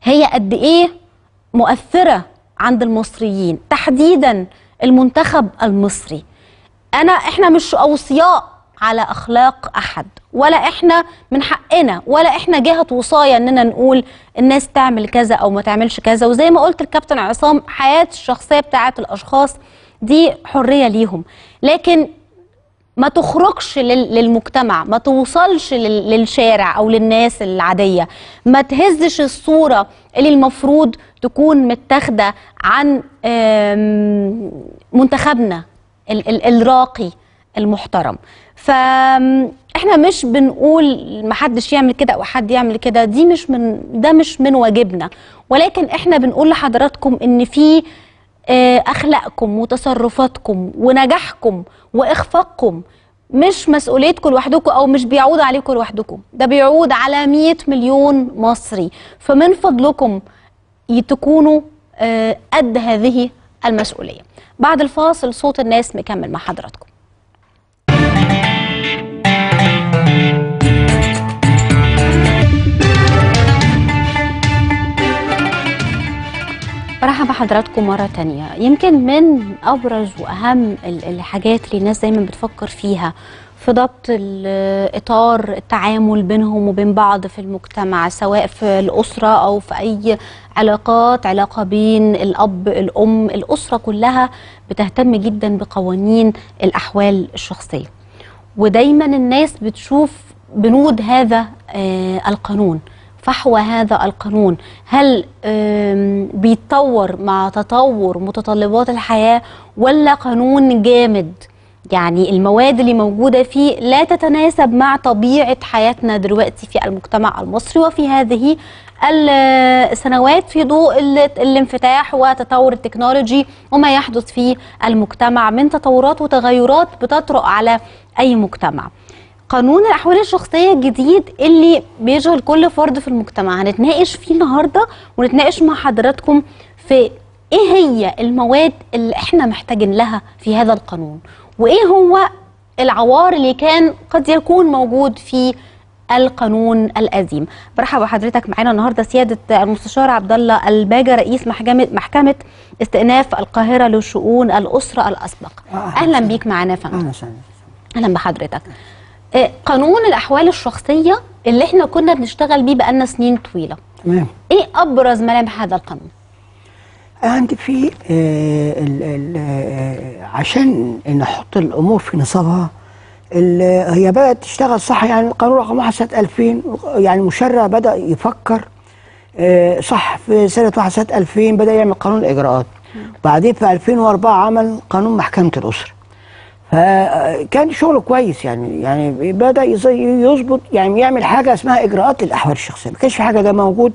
هي قد إيه مؤثرة عند المصريين تحديدا المنتخب المصري. أنا إحنا مش أوصياء على أخلاق أحد. ولا إحنا من حقنا ولا إحنا جهة وصاية إننا نقول الناس تعمل كذا أو ما تعملش كذا. وزي ما قلت الكابتن عصام حياة الشخصية بتاعه الأشخاص دي حرية ليهم. لكن ما تخرجش لل- للمجتمع ما توصلش لل- للشارع أو للناس العادية. ما تهزش الصورة اللي المفروض تكون متاخدة عن منتخبنا ال- ال- الراقي. المحترم. فاحنا مش بنقول ما حدش يعمل كده أو حد يعمل كده دي مش من ده مش من واجبنا. ولكن إحنا بنقول لحضراتكم إن في آه، أخلاقكم وتصرفاتكم ونجاحكم وإخفاقكم مش مسؤوليتكم لوحدكم أو مش بيعود عليكم لوحدكم. ده بيعود على 100 مليون مصري. فمن فضلكم تكونوا آه، قد هذه المسؤولية. بعد الفاصل صوت الناس مكمل مع حضراتكم. برحب بحضراتكم مرة تانية. يمكن من أبرز وأهم ال- الحاجات اللي الناس دايما بتفكر فيها في ضبط إطار التعامل بينهم وبين بعض في المجتمع سواء في الأسرة أو في أي علاقات علاقة بين الأب الأم الأسرة كلها بتهتم جدا بقوانين الأحوال الشخصية. ودايما الناس بتشوف بنود هذا آه القانون. فحوى هذا القانون. هل بيتطور مع تطور متطلبات الحياة ولا قانون جامد؟ يعني المواد اللي موجودة فيه لا تتناسب مع طبيعة حياتنا دلوقتي في المجتمع المصري وفي هذه السنوات في ضوء ال- الانفتاح وتطور التكنولوجي وما يحدث في المجتمع من تطورات وتغيرات بتطرق على أي مجتمع. قانون الأحوال الشخصية الجديد اللي بيشغل كل فرد في المجتمع. هنتناقش فيه النهاردة ونتناقش مع حضراتكم في إيه هي المواد اللي إحنا محتاجين لها في هذا القانون؟ وإيه هو العوار اللي كان قد يكون موجود في القانون القديم برحب بحضرتك معانا النهارده سيادة المستشار عبد الله الباجة رئيس محكمه محكمة استئناف القاهرة لشؤون الأسرة الأسبق. آه، أهلا. بيك معانا فندم. أهلا بحضرتك. قانون الأحوال الشخصية اللي إحنا كنا بنشتغل بيه بقالنا سنين طويلة. تمام. إيه أبرز ملامح هذا القانون؟ عندي في آه ال ال آه عشان نحط الأمور في نصابها هي بدأت تشتغل صح يعني القانون رقم 1 سنة 2000 يعني المشرع بدأ يفكر آه صح في سنة 1 سنة 2000 بدأ يعمل قانون الإجراءات. بعدين في 2004 عمل قانون محكمة الاسره فكان شغله كويس يعني يعني بدأ يظبط يعني يعمل حاجة اسمها إجراءات الاحوال الشخصية. ما كانش في حاجة ده موجود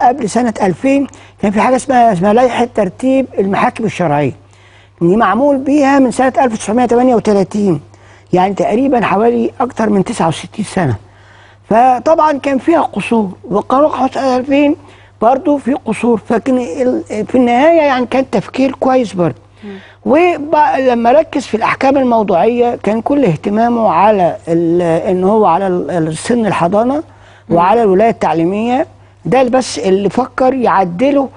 قبل سنة 2000 كان في حاجة اسمها اسمها لائحة ترتيب المحاكم الشرعية. دي معمول بيها من سنة 1938 يعني تقريبا حوالي أكتر من 69 سنة. فطبعا كان فيها قصور. وقانون 2000 برضه في قصور. فكان في النهاية يعني كان تفكير كويس برضه. ولما ركز في الأحكام الموضوعية كان كل اهتمامه على إن هو على السن الحضانة وعلى الولاية التعليمية. ده بس اللي فكر يعدله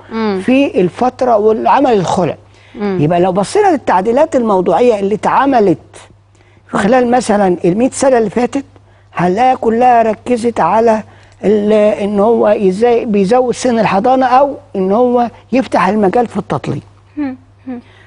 في الفترة والعمل الخلع. يبقى لو بصينا للتعديلات الموضوعية اللي اتعملت في خلال مثلا ال 100 سنة اللي فاتت هنلاقيها كلها ركزت على إن هو إزاي بيزود سن الحضانة أو إن هو يفتح المجال في التطليق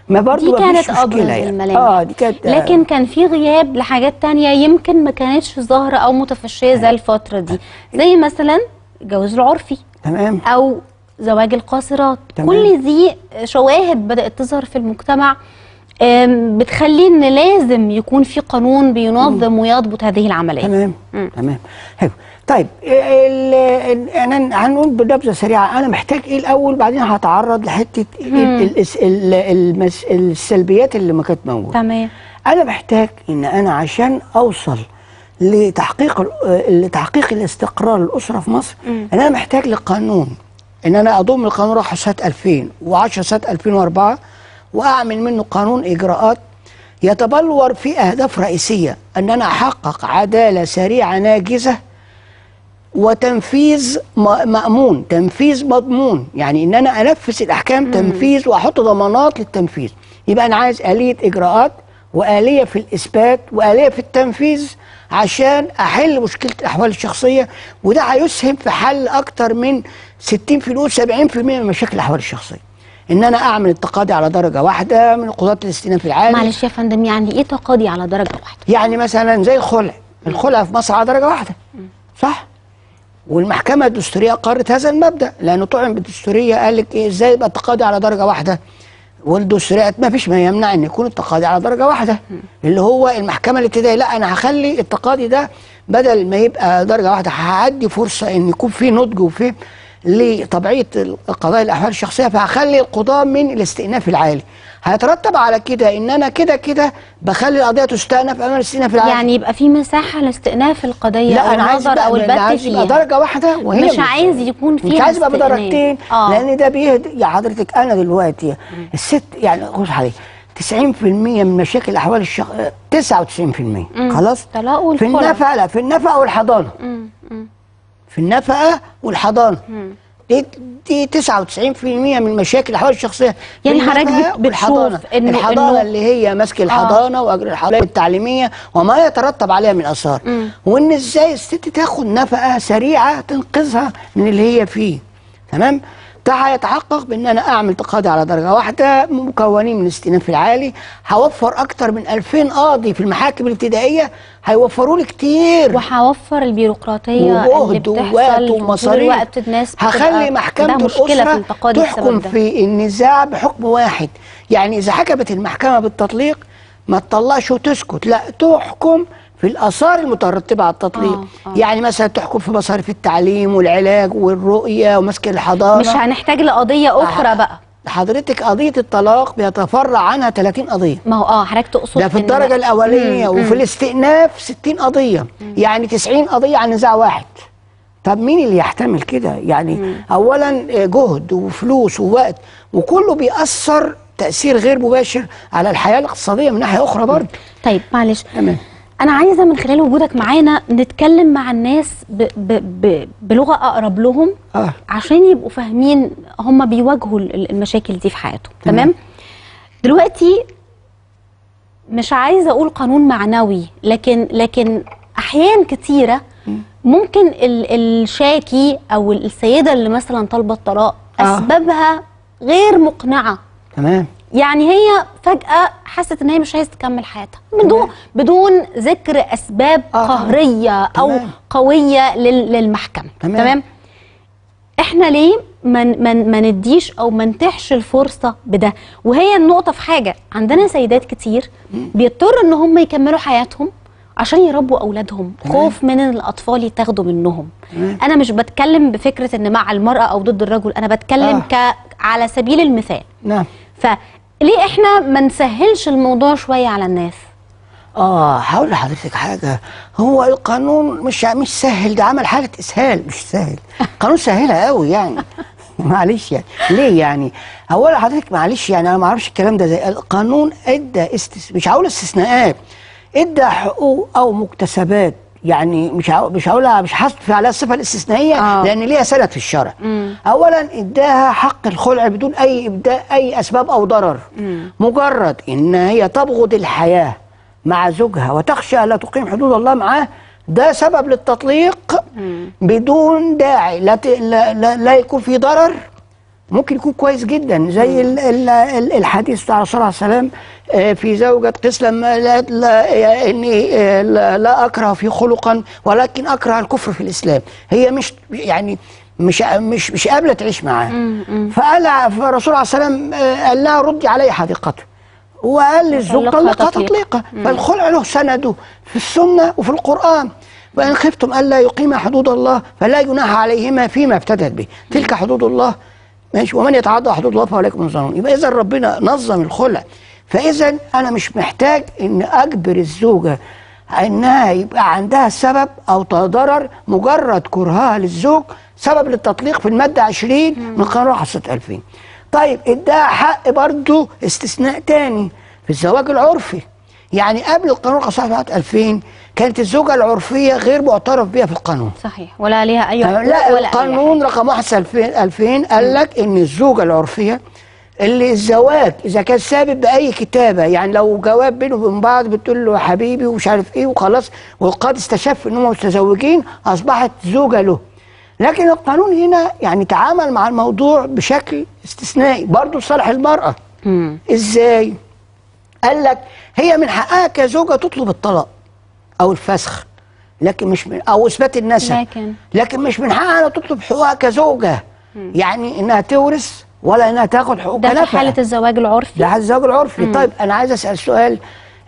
ما برضو دي كانت أبرز يعني. الملامح آه دي كانت لكن كان في غياب لحاجات تانية يمكن ما كانتش ظاهرة أو متفشية زي الفترة دي. زي مثلا الجواز العرفي تمام. أو زواج القاصرات. تمام. كل دي شواهد بدأت تظهر في المجتمع بتخلي إن لازم يكون في قانون بينظم ويضبط هذه العملية. تمام. مم. تمام. حلو. طيب أنا هنقول بنبذة سريعة. أنا محتاج إيه الأول؟ بعدين هتعرض لحتة السلبيات اللي ما كانت موجودة. تمام. أنا محتاج إن أنا عشان أوصل لتحقيق لتحقيق الاستقرار الاسره في مصر ان أنا محتاج لقانون. إن أنا أضم القانون رقم سنة 2010 سنة 2004 وأعمل منه قانون إجراءات يتبلور في أهداف رئيسية. إن أنا أحقق عدالة سريعة ناجزة وتنفيذ مأمون تنفيذ مضمون. يعني إن أنا أنفذ الأحكام تنفيذ وأحط ضمانات للتنفيذ. يبقى أنا عايز آلية إجراءات وآلية في الإثبات وآلية في التنفيذ عشان أحل مشكلة الأحوال الشخصية وده هيسهم في حل أكتر من 60 في نقول 70% من مشاكل الأحوال الشخصية. إن أنا أعمل التقاضي على درجة واحدة من قضاة الاستئناف العالي. معلش يا فندم يعني إيه تقاضي على درجة واحدة؟ يعني مثلا زي الخلع. الخلع في مصر على درجة واحدة. صح؟ والمحكمة الدستورية قررت هذا المبدأ لأنه طعن بالدستورية قال لك إيه إزاي يبقى التقاضي على درجة واحدة؟ والدستورية ما فيش ما يمنع أن يكون التقاضي على درجة واحدة. اللي هو المحكمة الابتدائية لا أنا هخلي التقاضي ده بدل ما يبقى درجة واحدة هعدي فرصة أن يكون فيه نضج وفيه لطبيعة القضايا الأحوال الشخصية فهخلي القضاة من الاستئناف العالي. هيترتب على كده إن أنا كده كده بخلي القضية تستأنف امام الاستئناف العالي. يعني يبقى في مساحة لاستئناف القضية لا أو أنا عايز أو البت عايز يبقى درجة واحدة وهي مش عايز يكون مش فيها عايز يبقى. بدرجتين آه. لأن ده بيهدي يا حضرتك أنا دلوقتي الست يعني خش حضرتك 90% من مشاكل الأحوال الشخ 99% خلاص؟ طلاق في والخلع. النفقه لا في النفقه والحضانة. في النفقة والحضانة. دي دي 99% من مشاكل الاحوال الشخصية. في يعني حضرتك بتشوف. إنه- الحضانة إنه- اللي هي ماسك الحضانة وأجر الحضانة التعليميه وما يترتب عليها من اثار وإن إزاي الست تاخد نفقة سريعة تنقذها من اللي هي فيه. تمام؟ ده هيتحقق بأن أنا أعمل تقاضي على درجة واحدة مكونين من الاستئناف العالي. هوفر أكتر من 2000 قاضي في المحاكم الابتدائية. هيوفروا لي كتير. وهوفر البيروقراطية اللي وجهد بتحصل ووقت ومصاريف. الوقت الناس هخلي عندها مشكلة في تحكم. في النزاع بحكم واحد. يعني إذا حكمت المحكمة بالتطليق ما تطلقش وتسكت. لا تحكم في الآثار المترتبة على التطليق آه، آه. يعني مثلا تحكم في مصاريف التعليم والعلاج والرؤية ومسك الحضانة. مش هنحتاج لقضية أخرى بقى. حضرتك قضية الطلاق بيتفرع عنها 30 قضية. ما هو آه حضرتك تقصد ده في إن- الدرجة الأولية مم، وفي الاستئناف 60 قضية. يعني 90 قضية عن نزاع واحد. طب مين اللي يحتمل كده؟ يعني أولا جهد وفلوس ووقت وكله بيأثر تأثير غير مباشر على الحياة الاقتصادية من ناحية أخرى برضه. طيب معلش. تمام. أنا عايزة من خلال وجودك معانا نتكلم مع الناس ب ب ب بلغة أقرب لهم آه. عشان يبقوا فاهمين هم بيواجهوا ال- المشاكل دي في حياتهم تمام. تمام دلوقتي مش عايزة أقول قانون معنوي لكن لكن أحيان كتيرة ممكن ال الشاكي أو السيدة اللي مثلا طالبة الطلاق آه. أسبابها غير مقنعة تمام يعني هي فجأة حست إن هي مش عايزة تكمل حياتها. بدون بدون ذكر أسباب آه. قهرية أو تمام. قوية لل- للمحكمة. تمام. تمام؟ إحنا ليه ما ما ما نديش أو ما نتيحش الفرصة بده؟ وهي النقطة في حاجة. عندنا سيدات كتير بيضطروا إن هم يكملوا حياتهم عشان يربوا أولادهم. خوف من إن الأطفال يتاخدوا منهم. أنا مش بتكلم بفكرة إن مع المرأة أو ضد الرجل أنا بتكلم آه. ك على سبيل المثال. نعم. فليه إحنا ما نسهلش الموضوع شوية على الناس؟ آه هقول لحضرتك حاجة. هو القانون مش مش سهل ده عمل حالة إسهال. مش سهل. قانون سهلها قوي يعني. (laughs) معلش يعني. ليه يعني؟ اولا حضرتك معلش يعني أنا ما أعرفش الكلام ده زي القانون إدى استس... مش هقول استثناءات إدى حقوق أو مكتسبات. يعني مش هقول مش هقولها مش هصف عليها الصفة الاستثنائية آه. لأن ليها سند في الشرع. اولا اداها حق الخلع بدون أي ابداء أي أسباب أو ضرر. مجرد إن هي تبغض الحياة مع زوجها وتخشى لا تقيم حدود الله معاه ده سبب للتطليق بدون داعي لا, ت... لا, لا, لا يكون في ضرر ممكن يكون كويس جدا زي ال ال ال الحديث بتاع الرسول عليه السلام آه، في زوجة قيس لما لا, لا إني آه، لا, أكره في خلقا ولكن أكره الكفر في الإسلام. هي مش يعني مش مش مش قابلة تعيش معاه. فقال فالرسول عليه السلام آه، قال لها ردي علي حديقته وقال للزوج طلقها. تطليقا. فالخلع له سنده في السنة وفي القرآن. وإن خفتم ألا يقيما حدود الله فلا جناح عليهما فيما افتدت به. تلك حدود الله. ماشي. ومن يتعدى حدود الله فاولئك هم الظالمون يبقى اذا ربنا نظم الخلع فاذا أنا مش محتاج إن أجبر الزوجة إنها يبقى عندها سبب أو ضرر مجرد كرهها للزوج سبب للتطليق في المادة 20 من قانون حصة 2000 طيب إداها حق برضه استثناء تاني في الزواج العرفي. يعني قبل القانون القصاص 2000 كانت الزوجة العرفية غير معترف بها في القانون. صحيح. ولا ليها أي تمام؟ حقوق لا ولا أي القانون رقم 1 2000 2000 قال لك إن الزوجة العرفية اللي الزواج إذا كان ثابت بأي كتابة يعني لو جواب بينه وبين بعض بتقول له حبيبي ومش عارف إيه وخلاص والقاضي استشف ان هم متزوجين أصبحت زوجة له. لكن القانون هنا يعني تعامل مع الموضوع بشكل استثنائي برضه لصالح المرأة. إزاي؟ قال لك هي من حقها كزوجة تطلب الطلاق. أو الفسخ. لكن مش من أو إثبات النسب. لكن- لكن مش من حقها إنها تطلب حقوقها كزوجة. يعني إنها تورث ولا إنها تاخد حقوق ده في. حالة الزواج العرفي. ده حال الزواج العرفي. طيب أنا عايز أسأل سؤال.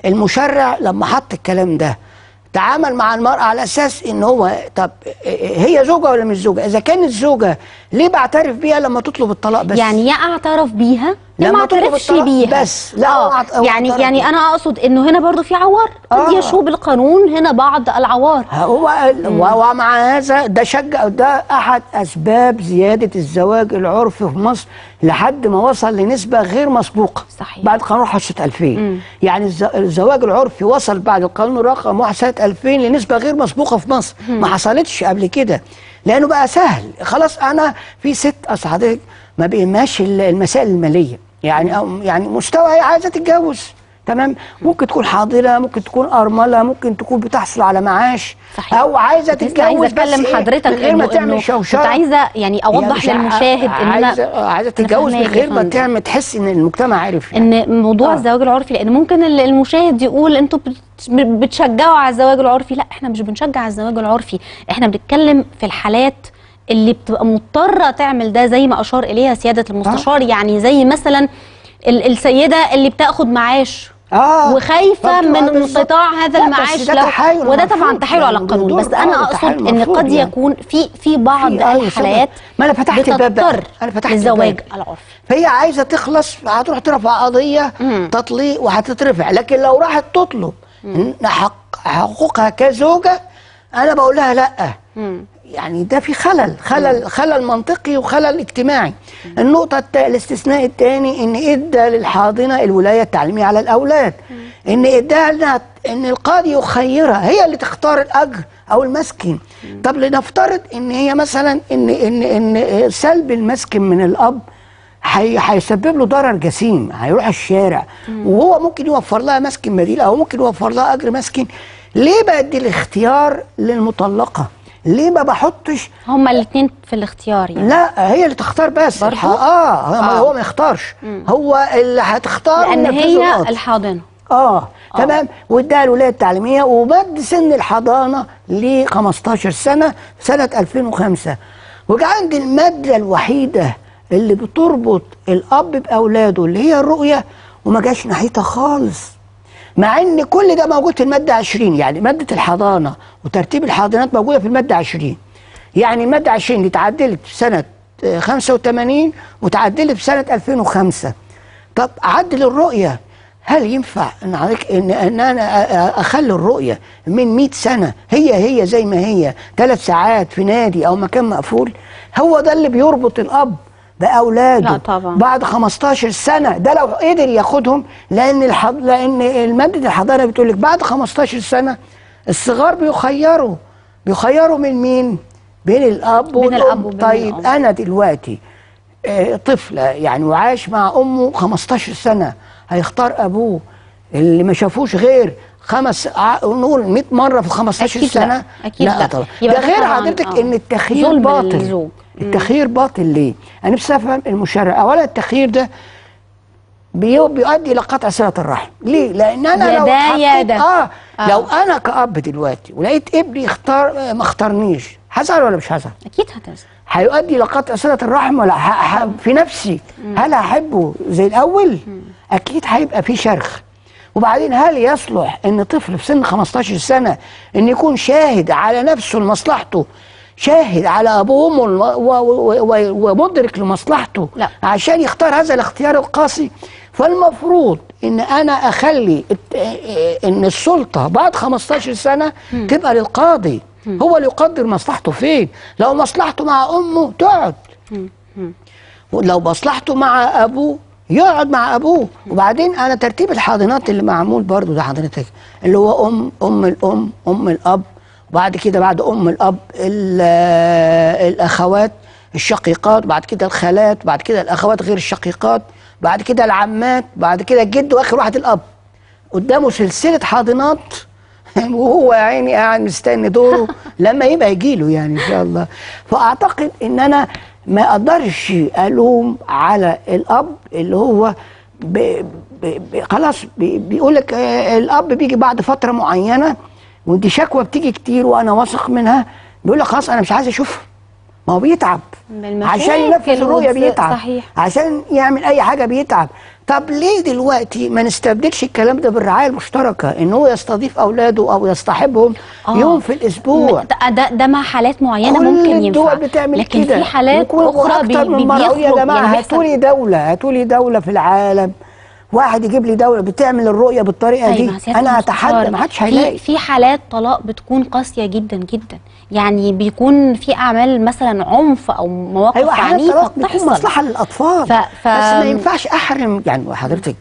المشرع لما حط الكلام ده تعامل مع المرأة على أساس إن هو طب هي زوجة ولا مش زوجة؟ إذا كانت زوجة ليه بعترف بيها لما تطلب الطلاق بس؟ يعني يا أعترف بيها لما ما اعترفش بيها بس. لا، آه. يعني يعني. أنا أقصد إنه هنا برضو في عوار قد آه. يشوب القانون هنا بعض العوار هو ومع هذا ده شجع ده أحد أسباب زيادة الزواج العرفي في مصر لحد ما وصل لنسبة غير مسبوقة صحيح. بعد قانون حصة 2000 يعني الز- الزواج العرفي وصل بعد القانون رقم 1 سنه 2000 لنسبة غير مسبوقة في مصر ما حصلتش قبل كده لأنه بقى سهل خلاص أنا في ست اصل حضرتك ما ال- المسائل المالية يعني أو يعني مستوى هي عايزه تتجوز تمام ممكن تكون حاضرة ممكن تكون أرملة ممكن تكون بتحصل على معاش صحيح. أو عايزة تتجوز عايزة بس اتكلم إيه؟ حضرتك من غير ما تعمل شوشره كنت عايزة يعني أوضح ع- للمشاهد إن أنا عايزه عايزة تتجوز من غير ما. تعمل تحس إن المجتمع عرف إن موضوع آه. الزواج العرفي لأن ممكن ال- المشاهد يقول أنتوا بت- بتشجعوا على الزواج العرفي لا إحنا مش بنشجع على الزواج العرفي إحنا بنتكلم في الحالات اللي بتبقى مضطرة تعمل ده زي ما أشار إليها سيادة المستشار يعني زي مثلا ال- السيدة اللي بتاخد معاش آه. وخايفة من. انقطاع هذا المعاش تحايل وده طبعا تحايل على يعني القانون. بس أنا آه، أقصد إن قد يعني. يكون في في بعض في- الحالات ما أنا فتحت الباب أنا فتحت للزواج الباب. العرفي فهي عايزة تخلص هتروح ترفع قضية تطليق وهتترفع. لكن لو راحت تطلب إن حق حقوقها كزوجة أنا بقول لها لأ. يعني ده في خلل خلل خلل منطقي وخلل اجتماعي. النقطة التا- الاستثناء الثاني إن إدى للحاضنة الولاية التعليمية على الأولاد. إن اداها لها إن القاضي يخيرها هي اللي تختار الأجر أو المسكن. طب لنفترض إن هي مثلا إن إن إن سلب المسكن من الأب هي- هيسبب له ضرر جسيم هيروح الشارع. وهو ممكن يوفر لها مسكن بديل أو ممكن يوفر لها أجر مسكن. ليه بدي الاختيار للمطلقة؟ ليه ما بحطش؟ هما الاثنين في الاختيار يعني. لا هي اللي تختار بس. برضو؟ الح- آه, هو- آه. هو ما يختارش. هو اللي هتختار لأن هي. الحاضنة. آه تمام. واداها الولاية التعليمية ومد سن الحضانة ل 15 سنة سنه 2005 وجا عند المادة الوحيدة اللي بتربط الأب بأولاده اللي هي الرؤية وما جاش ناحيتها خالص. مع إن كل ده موجود في المادة 20 يعني مادة الحضانة وترتيب الحاضنات موجودة في المادة 20 يعني المادة 20 دي اتعدلت في سنة آه، 85 وتعدلت في سنة 2005 طب عدل الرؤية. هل ينفع إن عليك إن إن أنا أ- أ- أخلي الرؤية من 100 سنة هي هي زي ما هي ثلاث ساعات في نادي أو مكان مقفول؟ هو ده اللي بيربط الأب باولاده لا طبعا. بعد 15 سنة ده لو قدر ياخدهم لأن الحض... لأن ماده الحضانة بتقول لك بعد 15 سنة الصغار بيخيروا بيخيروا من مين؟ بين الأب بين. الأب وبين طيب الأم. أنا دلوقتي آه، طفله يعني وعاش مع أمه 15 سنة هيختار أبوه اللي ما شافوش غير خمس نقول 100 مرة في ال 15 أكيد لا. سنة أكيد لا. طبعا ده ده غير حضرتك آه. إن التخيير ظلم باطل. التخيير باطل ليه؟ أنا نفسي افهم المشرع اولا التخيير ده بيو- بيؤدي إلى قطع صلة الرحم. ليه؟ لأن أنا لو اتحطيت- ده. آه. آه. لو أنا كأب دلوقتي ولقيت ابني اختار آه، ما اختارنيش هزعل ولا مش هزعل؟ أكيد هتنزل هيؤدي إلى قطع صلة الرحم ولا في نفسي؟ هل هحبه زي الأول؟ أكيد هيبقى في شرخ. وبعدين هل يصلح إن طفل في سن 15 سنة إن يكون شاهد على نفسه لمصلحته شاهد على ابوه ومدرك لمصلحته لا. عشان يختار هذا الاختيار القاسي. فالمفروض إن أنا أخلي إن السلطة بعد 15 سنة تبقى للقاضي. هو اللي يقدر مصلحته فين؟ لو مصلحته مع أمه تقعد. ولو مصلحته مع أبوه يقعد مع أبوه. وبعدين أنا ترتيب الحاضنات اللي معمول برضو ده حضرتك اللي هو ام أم الأم أم الأب وبعد كده بعد أم الأب ال- الأخوات الشقيقات بعد كده الخالات بعد كده الأخوات غير الشقيقات بعد كده العمات بعد كده الجد واخر واحد الأب. قدامه سلسلة حاضنات. (laughs) وهو يا عيني قاعد مستني دوره لما يبقى يجي له يعني إن شاء الله. فأعتقد إن أنا ما أقدرش ألوم على الأب اللي هو ب ب ب خلاص بيقول لك الأب بيجي بعد فترة معينة ودي شكوى بتيجي كتير وأنا واثق منها. بيقول لك خلاص أنا مش عايز أشوفها. ما هو بيتعب. عشان ينفذ الرؤية بيتعب. صحيح. عشان يعمل أي حاجة بيتعب. طب ليه دلوقتي ما نستبدلش الكلام ده بالرعاية المشتركة؟ إن هو يستضيف أولاده أو يصطحبهم آه. يوم في الأسبوع. ده, ده, مع حالات معينة كل ممكن الدول ينفع. بتعمل لكن كده. في حالات أخرى بي أكتر من بي- مرة. يا بيخرج جماعة يعني هاتوا لي بيحصل دولة هاتوا لي دولة في العالم. واحد يجيب لي دوله بتعمل الرؤية بالطريقة طيب دي أنا أتحدى ما حدش هيلاقي. في حالات طلاق بتكون قاسية جدا جدا. يعني بيكون في أعمال مثلا عنف أو مواقف أحيانا عنيفة بتحصل. مصلحة للأطفال. ف- ف- بس ما ينفعش أحرم يعني حضرتك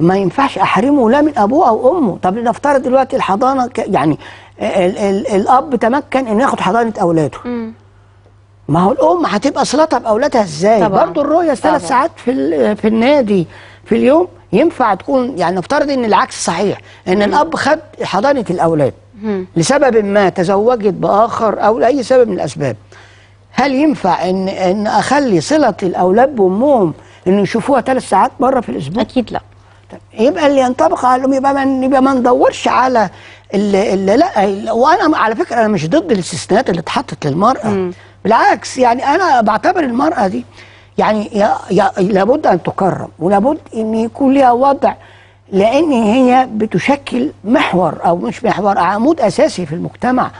ما ينفعش أحرمه لا من أبوه أو أمه. طب نفترض دلوقتي الحضانة ك- يعني ال ال الأب تمكن إنه ياخد حضانة أولاده. ما هو الأم هتبقى صلتها بأولادها إزاي. برضه الرؤية. ثلاث ساعات في ال- في النادي في اليوم. ينفع تكون يعني نفترض إن العكس صحيح إن الأب خد حضانة الأولاد لسبب ما تزوجت بآخر أو لأي سبب من الأسباب. هل ينفع إن إن أخلي صلة الأولاد بأمهم إنه يشوفوها ثلاث ساعات مرة في الأسبوع؟ أكيد لا. يبقى اللي ينطبق على الأم يبقى ما يبقى ما ندورش على اللي, اللي لا وأنا على فكرة أنا مش ضد الاستثناءات اللي اتحطت للمرأة. بالعكس يعني أنا بعتبر المرأة دي يعني يا يا لابد أن تكرم ولابد إن يكون لها وضع لأن هي بتشكل محور أو مش محور عمود أساسي في المجتمع.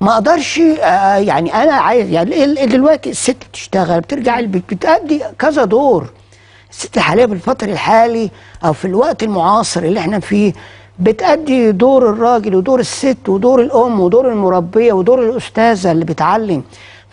ما أقدرش آه، يعني أنا عايز يعني دلوقتي الست بتشتغل بترجع البيت بتأدي كذا دور. الست حاليا في الفترة الحالي أو في الوقت المعاصر اللي إحنا فيه بتأدي دور الراجل ودور الست ودور الأم ودور المربية ودور الأستاذة اللي بتعلم.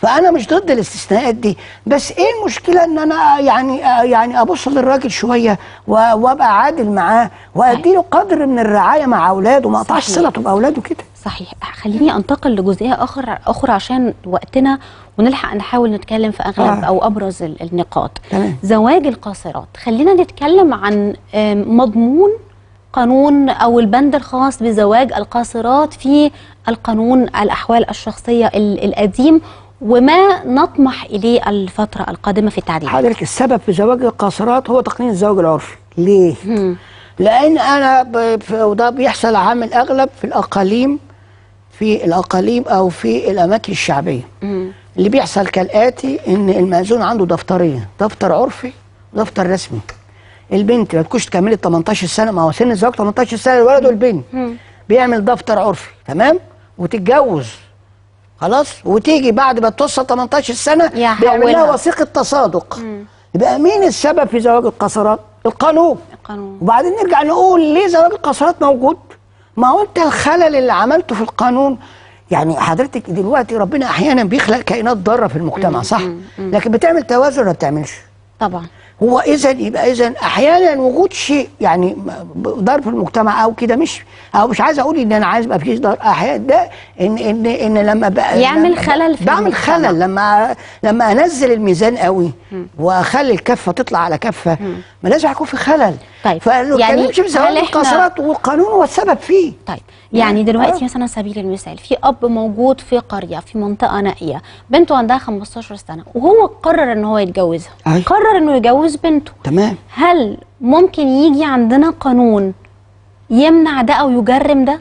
فأنا مش ضد الاستثناءات دي بس إيه المشكلة إن أنا يعني يعني أبص للراجل شوية و- وأبقى عادل معاه وأدي له قدر من الرعاية مع أولاده ما صحيح. صلته بأولاده كده صحيح خليني أنتقل لجزئية اخر أخرى عشان وقتنا ونلحق نحاول نتكلم في أغلب آه. أو أبرز ال- النقاط تمام. زواج القاصرات خلينا نتكلم عن مضمون قانون أو البند الخاص بزواج القاصرات في القانون الأحوال الشخصية ال- القديم وما نطمح إليه الفترة القادمة في التعديل حضرتك السبب في زواج القاصرات هو تقنين الزواج العرفي ليه؟ لأن أنا ب... ف- وده بيحصل عامل أغلب في الأقاليم في الأقاليم أو في الأماكن الشعبية. اللي بيحصل كالآتي إن المأذون عنده دفترين دفتر عرفي ودفتر رسمي. البنت ما تكونش كملت 18 سنة ما هو سن الزواج 18 سنة الولد والبنت بيعمل دفتر عرفي تمام؟ وتتجوز. خلاص وتيجي بعد ما توصل 18 سنة. بيعمل لها وثيقة تصادق يبقى مين السبب في زواج القاصرات؟ القانون القانون وبعدين نرجع نقول ليه زواج القاصرات موجود؟ ما هو انت الخلل اللي عملته في القانون يعني حضرتك دلوقتي ربنا أحيانا بيخلق كائنات ضارة في المجتمع صح؟ لكن بتعمل توازن ولا بتعملش؟ طبعا هو اذا يبقى اذا أحيانا وجود شيء يعني ضار في المجتمع أو كده مش أو مش عايز أقول إن أنا عايز يبقى فيه ضار أحيانا ده إن إن إن لما بقى يعمل لما خلل في بعمل. خلل لما لما أنزل الميزان قوي وأخلي الكفة تطلع على كفة ما لازم هيكون في خلل. طيب، فما يعني هل إحنا- القاصرات والقانون هو السبب فيه. طيب. يعني دلوقتي آه. مثلا سبيل المثال في أب موجود في قرية في منطقة نائية بنته عندها 15 سنة وهو قرر إن هو يتجوزها. أي. قرر إنه يجوز بنته. تمام. هل ممكن يجي عندنا قانون يمنع ده أو يجرم ده؟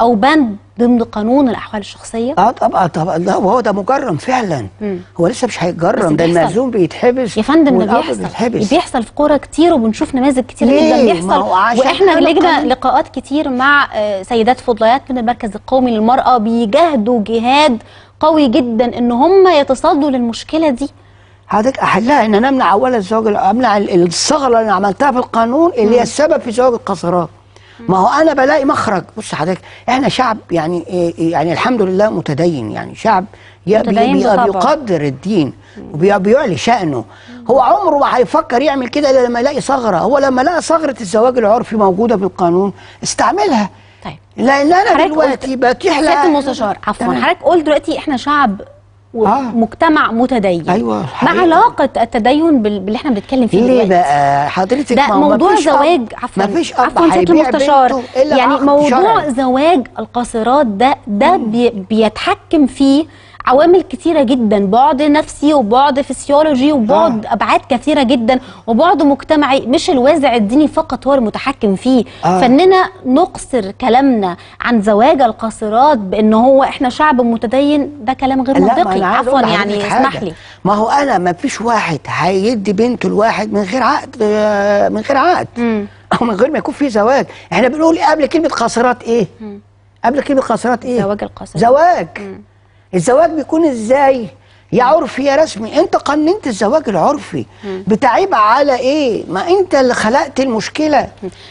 أو بند ضمن قانون الأحوال الشخصية؟ آه طبعا طبعا. لا وهو ده مجرم فعلا. مم. هو لسه مش هيتجرم. ده. المأذون بيتحبس يا فندم ده بيحصل. بيتحبس بيحصل في قرى كتير وبنشوف نماذج كتير؟ جدا بيحصل. وإحنا لجنا لقاءات كتير مع آه، سيدات فضليات من المركز القومي للمرأة. بيجاهدوا جهاد قوي جدا إن هم يتصدوا للمشكلة دي. حضرتك أحلها. ان أنا امنع اولا الزواج امنع ال- الثغره اللي عملتها في القانون اللي هي السبب في زواج القاصرات. ما هو أنا بلاقي مخرج. بص حضرتك إحنا شعب يعني إيه- يعني الحمد لله متدين. يعني شعب. بيقدر الدين وبيعلي شأنه. هو عمره ما هيفكر يعمل كده إلا لما يلاقي ثغرة. هو لما لقى ثغرة الزواج العرفي موجودة في القانون استعملها. طيب. لأن أنا دلوقتي بتيح لها- المستشار عفوا. حضرتك قلت دلوقتي إحنا شعب. ومجتمع متدين. أيوة، ما. علاقة التدين بال- باللي إحنا بنتكلم فيه ليه بقى؟ حضرتك ده موضوع زواج عفوا مفيش عفوا بنته إلا يعني موضوع شرعي. زواج القاصرات ده ده بي بيتحكم فيه عوامل كتيرة جدا. بعد نفسي وبعد فسيولوجي وبعد آه. أبعاد كثيرة جدا. وبعد مجتمعي. مش الوازع الديني فقط هو المتحكم فيه. آه. فإننا نقصر كلامنا عن زواج القاصرات بإن هو إحنا شعب متدين. ده كلام غير منطقي. عفوا يعني اسمح. لي. ما هو أنا ما فيش واحد هيدي بنته لواحد من غير عقد آه، من غير عقد. أو من غير ما يكون في زواج. إحنا بنقول قبل كلمة قاصرات إيه؟ قبل كلمة قاصرات إيه؟ زواج القاصرات. زواج. الزواج بيكون إزاي؟ يا عرفي يا رسمي انت قننت الزواج العرفي. بتعيب على إيه؟ ما انت اللي خلقت المشكلة.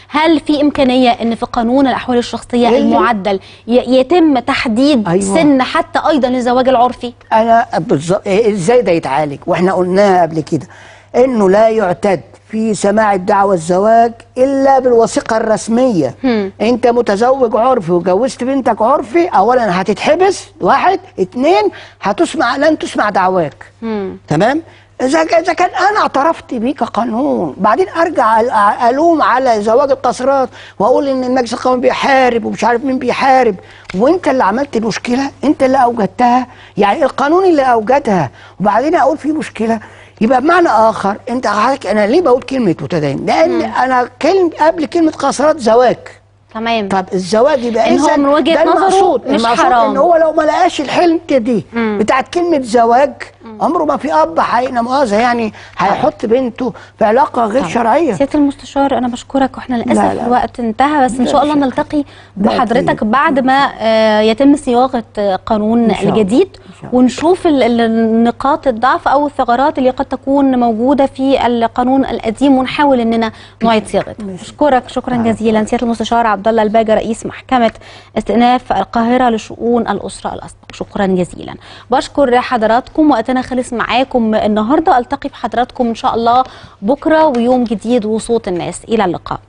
هل في إمكانية إن في قانون الأحوال الشخصية اللي- المعدل يتم تحديد أيوة. سن حتى أيضا للزواج العرفي؟ أنا بالظبط إيه إزاي ده يتعالج؟ وإحنا قلناها قبل كده. إنه لا يعتد. في سماع الدعوى الزواج إلا بالوثيقة الرسمية. هم. أنت متزوج عرفي وجوزت بنتك عرفي اولا هتتحبس واحد اتنين هتسمع لن تسمع دعواك. مم. تمام؟ إذا ك- إذا كان أنا اعترفت بيه كقانون بعدين أرجع أل- أ- ألوم على زواج القاصرات وأقول إن المجلس القومي بيحارب ومش عارف مين بيحارب. وأنت اللي عملت المشكلة أنت اللي أوجدتها؟ يعني القانون اللي أوجدها. وبعدين أقول في مشكلة. يبقى بمعنى آخر أنت حضرتك أنا ليه بقول كلمة متدين؟ لأن أنا كلمه قبل كلمة قاصرات زواج تمام طب الزواج يبقى إن هو من وجهة ده نظره مش حرام. إن هو لو ما لقاش الحلمة دي بتاعت كلمة زواج عمره ما في أب حقيقة مؤاخذة يعني هيحط بنته في علاقة غير شرعية سيادة المستشار أنا بشكرك وإحنا للأسف لا، لا. الوقت انتهى بس إن شاء الله. نلتقي بحضرتك. بعد ما آه، يتم صياغة آه، قانون. الجديد. ونشوف ال- ال- نقاط الضعف أو الثغرات اللي قد تكون موجودة في القانون القديم ونحاول إننا نعيد صياغته بشكرك شكرا جزيلا سيادة المستشار عبد عبد الله الباجي رئيس محكمة استئناف القاهرة لشؤون الأسرة الأسبق شكرا جزيلا. بشكر حضراتكم وقتنا خلص معاكم النهاردة وألتقي بحضراتكم إن شاء الله بكرة ويوم جديد وصوت الناس. إلى اللقاء.